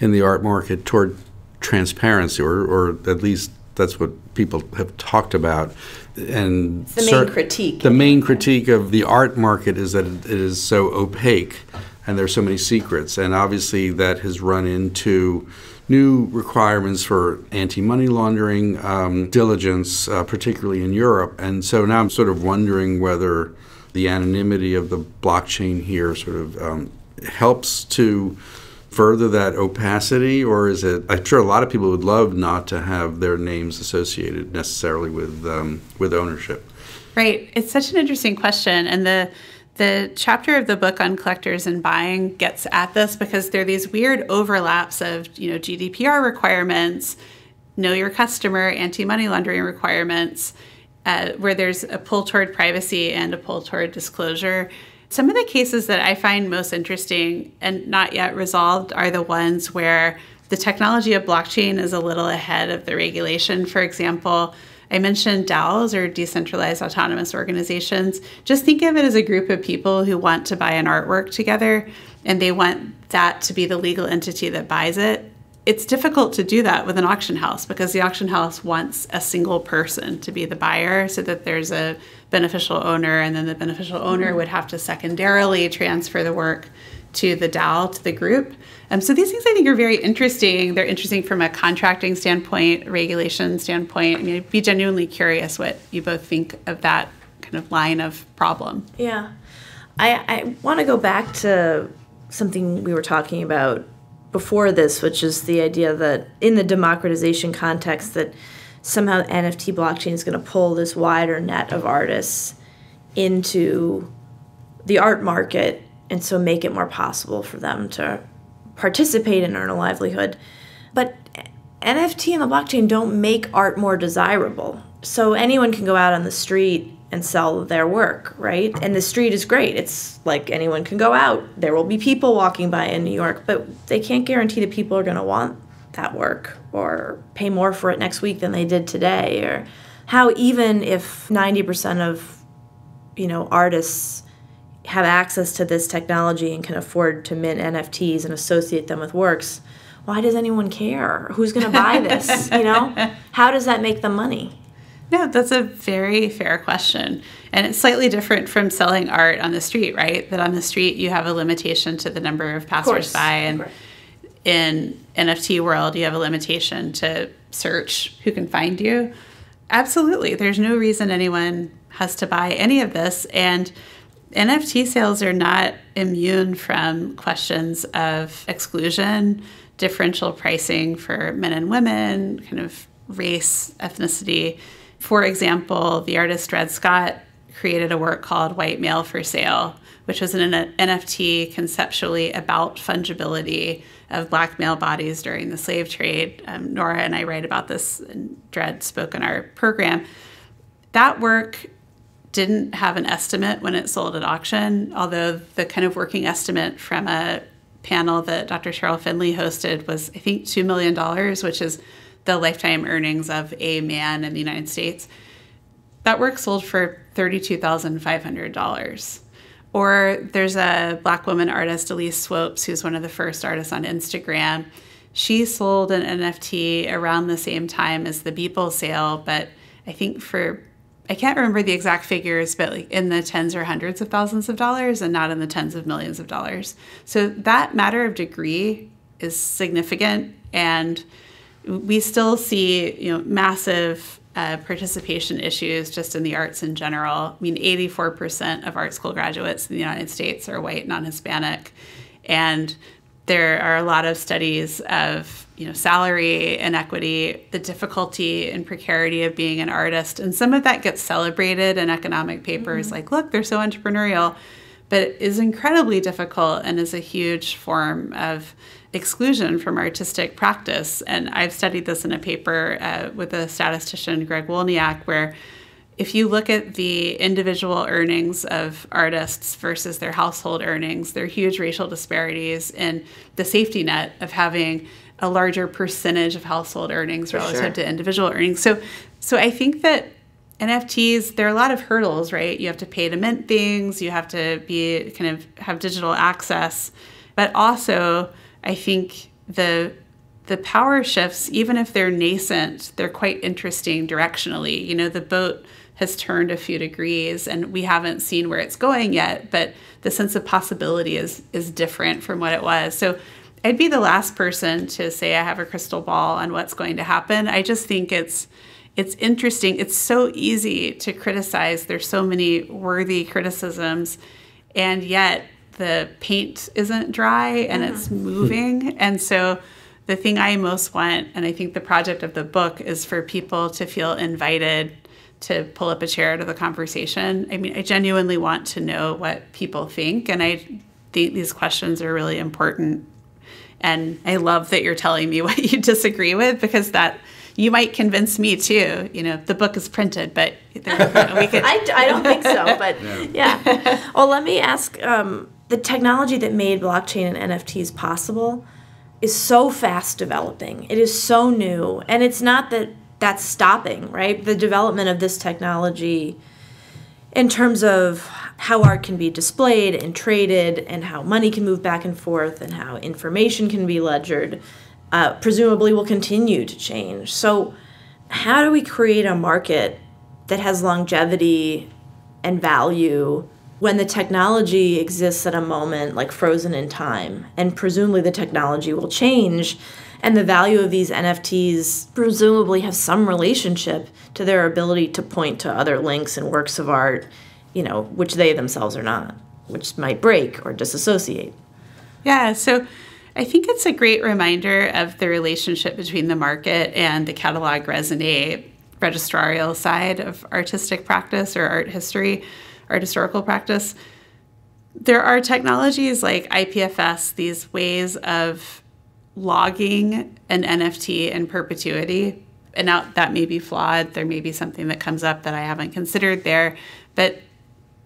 in the art market toward transparency, or, or at least that's what people have talked about. And it's the main critique. The main critique of the art market is that it is so opaque and there's so many secrets. And obviously, that has run into new requirements for anti money laundering um, diligence, uh, particularly in Europe. And so now I'm sort of wondering whether the anonymity of the blockchain here sort of um, helps to further that opacity, or is it? I'm sure a lot of people would love not to have their names associated necessarily with um, with ownership. Right. It's such an interesting question, and the the chapter of the book on collectors and buying gets at this because there are these weird overlaps of you know GDPR requirements, know your customer, anti money laundering requirements, uh, where there's a pull toward privacy and a pull toward disclosure. Some of the cases that I find most interesting and not yet resolved are the ones where the technology of blockchain is a little ahead of the regulation. For example, I mentioned DAOs or decentralized autonomous organizations. Just think of it as a group of people who want to buy an artwork together and they want that to be the legal entity that buys it it's difficult to do that with an auction house because the auction house wants a single person to be the buyer so that there's a beneficial owner and then the beneficial owner mm-hmm. would have to secondarily transfer the work to the DAO, to the group. Um, so these things I think are very interesting. They're interesting from a contracting standpoint, regulation standpoint. I mean, I'd be genuinely curious what you both think of that kind of line of problem. Yeah. I, I want to go back to something we were talking about before this, which is the idea that in the democratization context that somehow NFT blockchain is going to pull this wider net of artists into the art market and so make it more possible for them to participate and earn a livelihood. But NFT and the blockchain don't make art more desirable. So anyone can go out on the street and sell their work, right? And the street is great. It's like anyone can go out. There will be people walking by in New York, but they can't guarantee that people are going to want that work or pay more for it next week than they did today or how even if 90% of you know artists have access to this technology and can afford to mint NFTs and associate them with works, why does anyone care? Who's going to buy this, you know? [LAUGHS] How does that make them money? No, that's a very fair question. And it's slightly different from selling art on the street, right? That on the street you have a limitation to the number of passersby. and in NFT world, you have a limitation to search who can find you. Absolutely. There's no reason anyone has to buy any of this. And NFT sales are not immune from questions of exclusion, differential pricing for men and women, kind of race, ethnicity. For example, the artist Dread Scott created a work called White Male for Sale, which was an NFT conceptually about fungibility of black male bodies during the slave trade. Um, Nora and I write about this, and Dred spoke in our program. That work didn't have an estimate when it sold at auction, although the kind of working estimate from a panel that Dr. Cheryl Finley hosted was, I think, $2 million, which is the lifetime earnings of a man in the United States. That work sold for $32,500. Or there's a black woman artist, Elise Swopes, who's one of the first artists on Instagram. She sold an NFT around the same time as the Beeple sale, but I think for I can't remember the exact figures, but like in the tens or hundreds of thousands of dollars and not in the tens of millions of dollars. So that matter of degree is significant and we still see, you know, massive uh, participation issues just in the arts in general. I mean, 84% of art school graduates in the United States are white, non-Hispanic, and there are a lot of studies of you know salary inequity, the difficulty and precarity of being an artist, and some of that gets celebrated in economic papers. Mm-hmm. Like, look, they're so entrepreneurial, but it is incredibly difficult and is a huge form of exclusion from artistic practice. And I've studied this in a paper uh, with a statistician, Greg Wolniak, where if you look at the individual earnings of artists versus their household earnings, there are huge racial disparities in the safety net of having a larger percentage of household earnings For relative sure. to individual earnings. So, so I think that NFTs, there are a lot of hurdles, right? You have to pay to mint things, you have to be kind of have digital access, but also I think the the power shifts, even if they're nascent, they're quite interesting directionally. You know, the boat has turned a few degrees and we haven't seen where it's going yet, but the sense of possibility is is different from what it was. So I'd be the last person to say I have a crystal ball on what's going to happen. I just think it's it's interesting. It's so easy to criticize. There's so many worthy criticisms, and yet the paint isn't dry and yeah. it's moving. and so the thing I most want, and I think the project of the book is for people to feel invited to pull up a chair to the conversation. I mean, I genuinely want to know what people think, and I think these questions are really important. And I love that you're telling me [LAUGHS] what you disagree with because that you might convince me too. You know, the book is printed, but there, you know, we could. [LAUGHS] I, I don't think so, [LAUGHS] but yeah. yeah. Well, let me ask um, the technology that made blockchain and NFTs possible is so fast developing. It is so new, and it's not that that's stopping, right? The development of this technology in terms of how art can be displayed and traded and how money can move back and forth and how information can be ledgered uh, presumably will continue to change. So, how do we create a market that has longevity and value when the technology exists at a moment like frozen in time? And presumably the technology will change and the value of these NFTs presumably have some relationship to their ability to point to other links and works of art, you know, which they themselves are not, which might break or disassociate. Yeah, so I think it's a great reminder of the relationship between the market and the catalog raisonné registrarial side of artistic practice or art history, art historical practice. There are technologies like IPFS, these ways of logging an NFT in perpetuity. And now that may be flawed. There may be something that comes up that I haven't considered there. But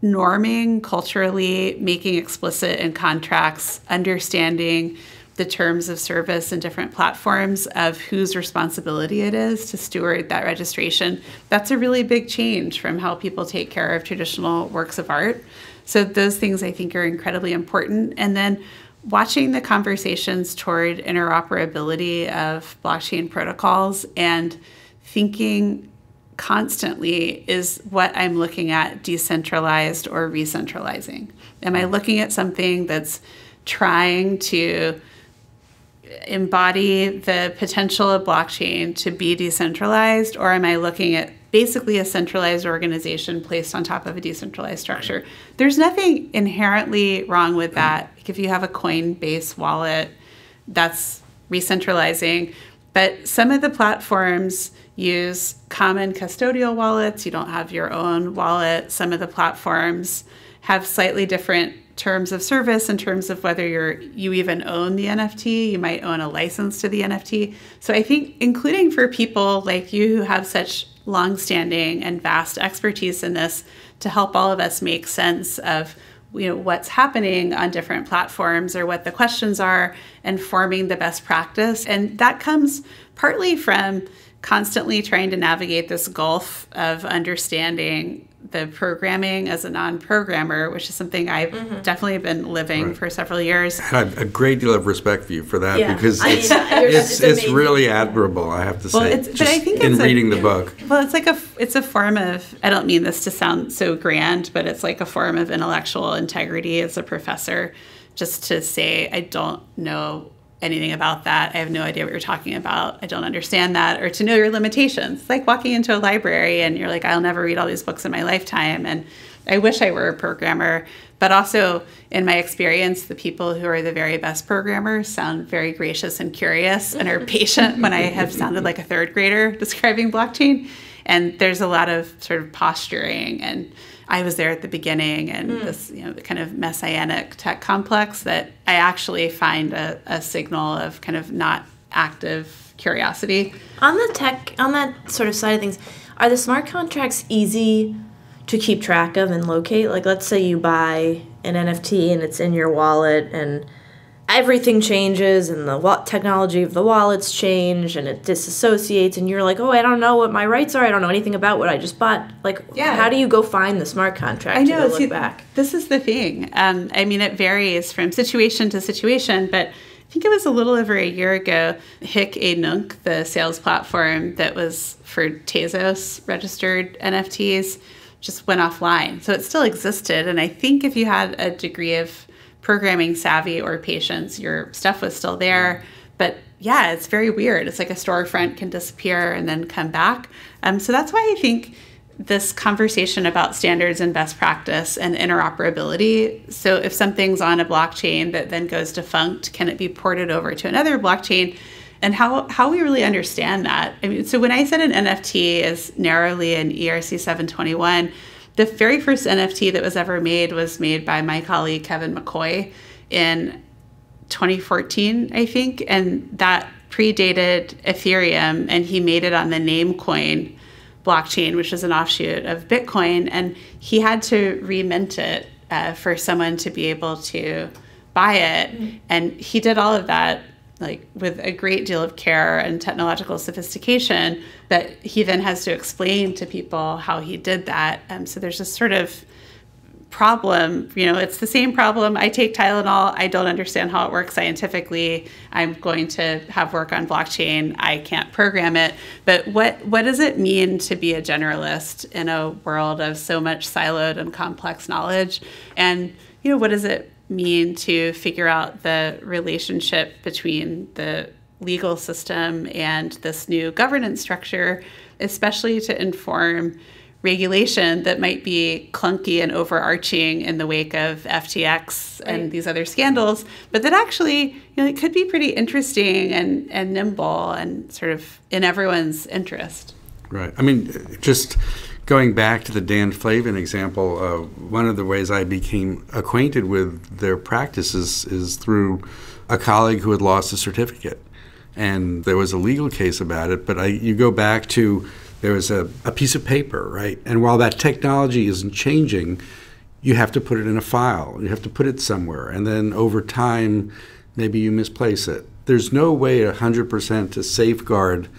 norming culturally, making explicit in contracts, understanding the terms of service and different platforms of whose responsibility it is to steward that registration. That's a really big change from how people take care of traditional works of art. So, those things I think are incredibly important. And then watching the conversations toward interoperability of blockchain protocols and thinking constantly is what I'm looking at decentralized or recentralizing. Am I looking at something that's trying to embody the potential of blockchain to be decentralized, or am I looking at basically a centralized organization placed on top of a decentralized structure? There's nothing inherently wrong with that. If you have a Coinbase wallet, that's re-centralizing. But some of the platforms use common custodial wallets. You don't have your own wallet. Some of the platforms have slightly different terms of service in terms of whether you're you even own the NFT, you might own a license to the NFT. So I think including for people like you who have such longstanding and vast expertise in this to help all of us make sense of you know what's happening on different platforms or what the questions are and forming the best practice. And that comes partly from constantly trying to navigate this gulf of understanding the programming as a non-programmer, which is something I've mm-hmm. definitely been living right. for several years. I have a great deal of respect for you for that yeah. because [LAUGHS] I it's, mean, it's, it's, it's, really admirable. I have to say. Well, it's, but I think in reading a, the book. Well, it's like a it's a form of. I don't mean this to sound so grand, but it's like a form of intellectual integrity as a professor, just to say I don't know anything about that. I have no idea what you're talking about. I don't understand that. Or to know your limitations. it's like walking into a library and you're like, I'll never read all these books in my lifetime. And I wish I were a programmer. But also, in my experience, the people who are the very best programmers sound very gracious and curious and are patient when I have sounded like a third grader [LAUGHS] describing blockchain. And there's a lot of sort of posturing and I was there at the beginning and mm. this, you know, the kind of messianic tech complex that I actually find a, a signal of kind of not active curiosity. On the tech, on that sort of side of things, are the smart contracts easy to keep track of and locate? Like, let's say you buy an NFT and it's in your wallet and everything changes and the wa- technology of the wallets change and it disassociates and you're like oh i don't know what my rights are i don't know anything about what i just bought like yeah. how do you go find the smart contract i know see, back this is the thing um, i mean it varies from situation to situation but I think it was a little over a year ago, Hic et Nunc, the sales platform that was for Tezos registered NFTs, just went offline. So it still existed. And I think if you had a degree of programming savvy or patience, your stuff was still there. But yeah, it's very weird. It's like a storefront can disappear and then come back. Um, so that's why I think this conversation about standards and best practice and interoperability. So if something's on a blockchain that then goes defunct, can it be ported over to another blockchain? And how, how we really understand that. I mean, so when I said an NFT is narrowly an ERC 721, the very first NFT that was ever made was made by my colleague Kevin McCoy in 2014, I think, and that predated Ethereum, and he made it on the Namecoin blockchain, which is an offshoot of Bitcoin, and he had to remint it uh, for someone to be able to buy it, mm-hmm. and he did all of that like with a great deal of care and technological sophistication that he then has to explain to people how he did that. Um, so there's this sort of problem you know it's the same problem. I take tylenol. I don't understand how it works scientifically. I'm going to have work on blockchain. I can't program it. But what what does it mean to be a generalist in a world of so much siloed and complex knowledge? And you know what does it mean to figure out the relationship between the legal system and this new governance structure, especially to inform regulation that might be clunky and overarching in the wake of FTX right. and these other scandals, but that actually you know, it could be pretty interesting and, and nimble and sort of in everyone's interest. Right. I mean, just going back to the Dan Flavin example, uh, one of the ways I became acquainted with their practices is through a colleague who had lost a certificate. And there was a legal case about it, but I, you go back to there was a, a piece of paper, right? And while that technology isn't changing, you have to put it in a file. You have to put it somewhere. And then over time, maybe you misplace it. There's no way 100% to safeguard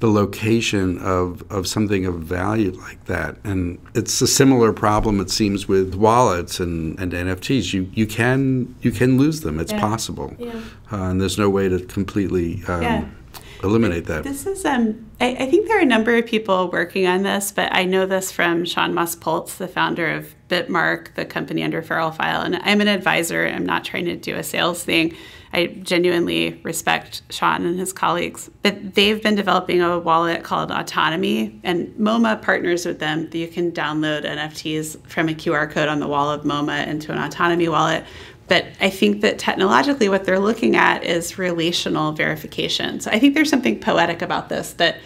the location of, of something of value like that. And it's a similar problem, it seems, with wallets and, and NFTs. You you can you can lose them. It's yeah. possible, yeah. Uh, and there's no way to completely um, yeah. eliminate that. This is um, I, I, think there are a number of people working on this, but I know this from Sean Moss-Pultz, the founder of Bitmark, the company under Feral File, and I'm an advisor. I'm not trying to do a sales thing. I genuinely respect Sean and his colleagues. But they've been developing a wallet called Autonomy, and MoMA partners with them. You can download NFTs from a QR code on the wall of MoMA into an Autonomy wallet. But I think that technologically, what they're looking at is relational verification. So I think there's something poetic about this that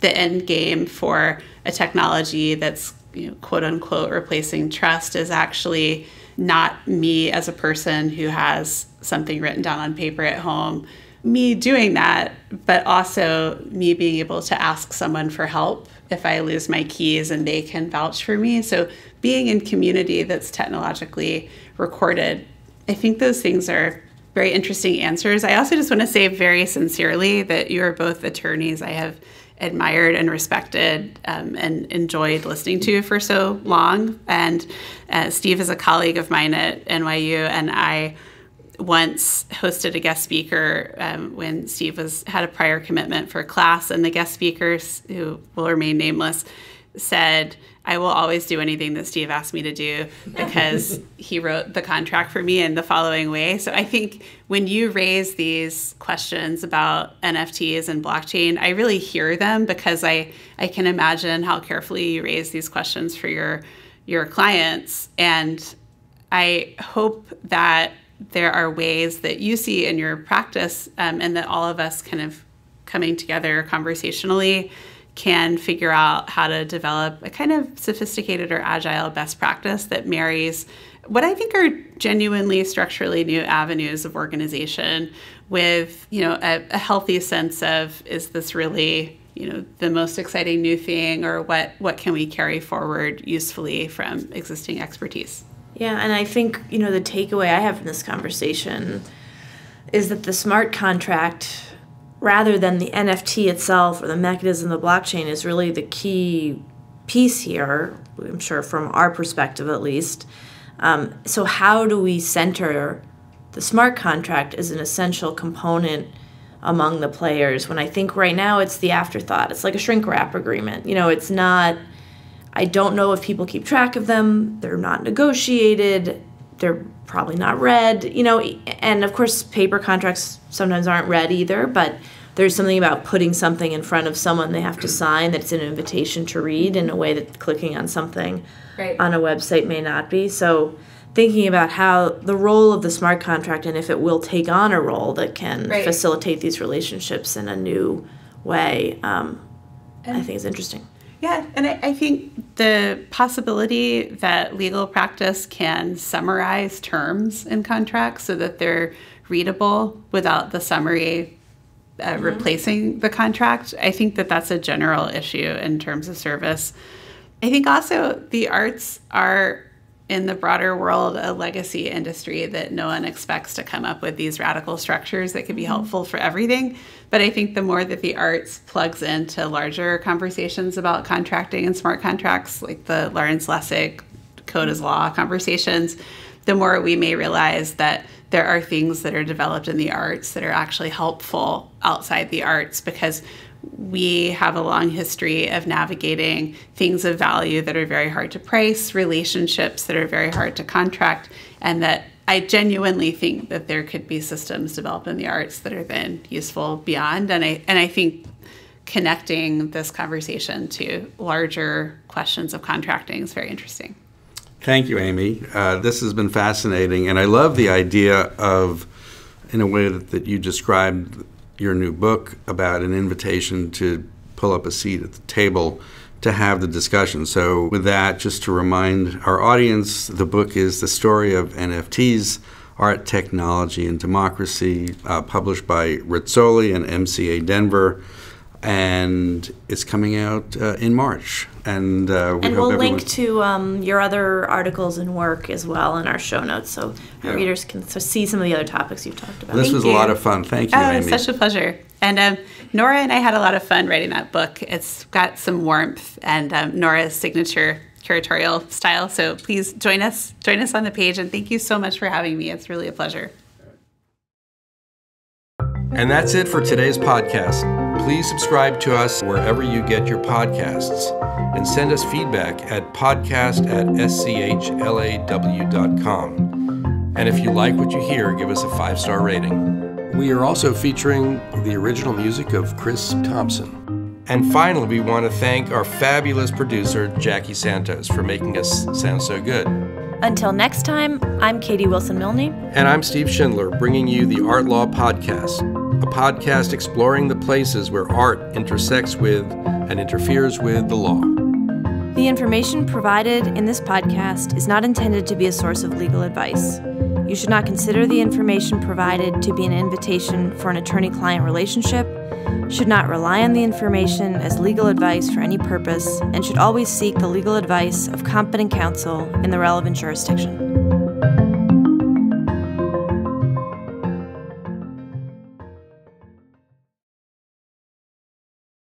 the end game for a technology that's you know, quote unquote replacing trust is actually not me as a person who has something written down on paper at home, me doing that, but also me being able to ask someone for help if I lose my keys and they can vouch for me. So being in community that's technologically recorded, I think those things are very interesting answers. I also just want to say very sincerely that you are both attorneys I have admired and respected um, and enjoyed listening to for so long. And uh, Steve is a colleague of mine at NYU, and I once hosted a guest speaker um, when Steve was had a prior commitment for class, and the guest speakers, who will remain nameless, said I will always do anything that Steve asked me to do [LAUGHS] because he wrote the contract for me in the following way. So I think when you raise these questions about NFTs and blockchain, I really hear them because I, I can imagine how carefully you raise these questions for your your clients. And I hope that there are ways that you see in your practice um, and that all of us kind of coming together conversationally can figure out how to develop a kind of sophisticated or agile best practice that marries what I think are genuinely structurally new avenues of organization with, you know, a, a healthy sense of is this really you know the most exciting new thing or what what can we carry forward usefully from existing expertise? Yeah and i think you know the takeaway i have from this conversation is that the smart contract rather than the NFT itself or the mechanism of the blockchain is really the key piece here, I'm sure from our perspective at least. Um, so, how do we center the smart contract as an essential component among the players when I think right now it's the afterthought? It's like a shrink wrap agreement. You know, it's not, I don't know if people keep track of them, they're not negotiated, they're probably not read, you know, and of course, paper contracts sometimes aren't read either, but there's something about putting something in front of someone they have to sign that's an invitation to read in a way that clicking on something right. on a website may not be. So, thinking about how the role of the smart contract and if it will take on a role that can right. facilitate these relationships in a new way, um, I think is interesting. Yeah, and I, I, think the possibility that legal practice can summarize terms in contracts so that they're readable without the summary uh, mm-hmm. replacing the contract, I think that that's a general issue in terms of service. I think also the arts are in the broader world a legacy industry that no one expects to come up with these radical structures that could be mm-hmm. helpful for everything. But I think the more that the arts plugs into larger conversations about contracting and smart contracts, like the Lawrence Lessig Code is Law conversations, the more we may realize that there are things that are developed in the arts that are actually helpful outside the arts because we have a long history of navigating things of value that are very hard to price, relationships that are very hard to contract, and that I genuinely think that there could be systems developed in the arts that are then useful beyond. And I and I think connecting this conversation to larger questions of contracting is very interesting. Thank you, Amy. Uh, this has been fascinating, and I love the idea of, in a way that, that you described your new book about an invitation to pull up a seat at the table to have the discussion. So, with that, just to remind our audience, the book is The Story of NFTs Art, Technology, and Democracy, uh, published by Rizzoli and MCA Denver. And it's coming out uh, in March. And, uh, we and we'll link to um, your other articles and work as well in our show notes so yeah. our readers can see some of the other topics you've talked about. This Thank was you. a lot of fun. Thank you, oh, Amy. such a pleasure. And um, Nora and I had a lot of fun writing that book. It's got some warmth and um, Nora's signature curatorial style. So please join us, join us on the page. And thank you so much for having me. It's really a pleasure. And that's it for today's podcast. Please subscribe to us wherever you get your podcasts and send us feedback at podcast at schlaw.com. And if you like what you hear, give us a five star rating. We are also featuring the original music of Chris Thompson. And finally, we want to thank our fabulous producer, Jackie Santos, for making us sound so good. Until next time, I'm Katie Wilson Milne. And I'm Steve Schindler, bringing you the Art Law Podcast, a podcast exploring the places where art intersects with and interferes with the law. The information provided in this podcast is not intended to be a source of legal advice. You should not consider the information provided to be an invitation for an attorney client relationship, should not rely on the information as legal advice for any purpose, and should always seek the legal advice of competent counsel in the relevant jurisdiction.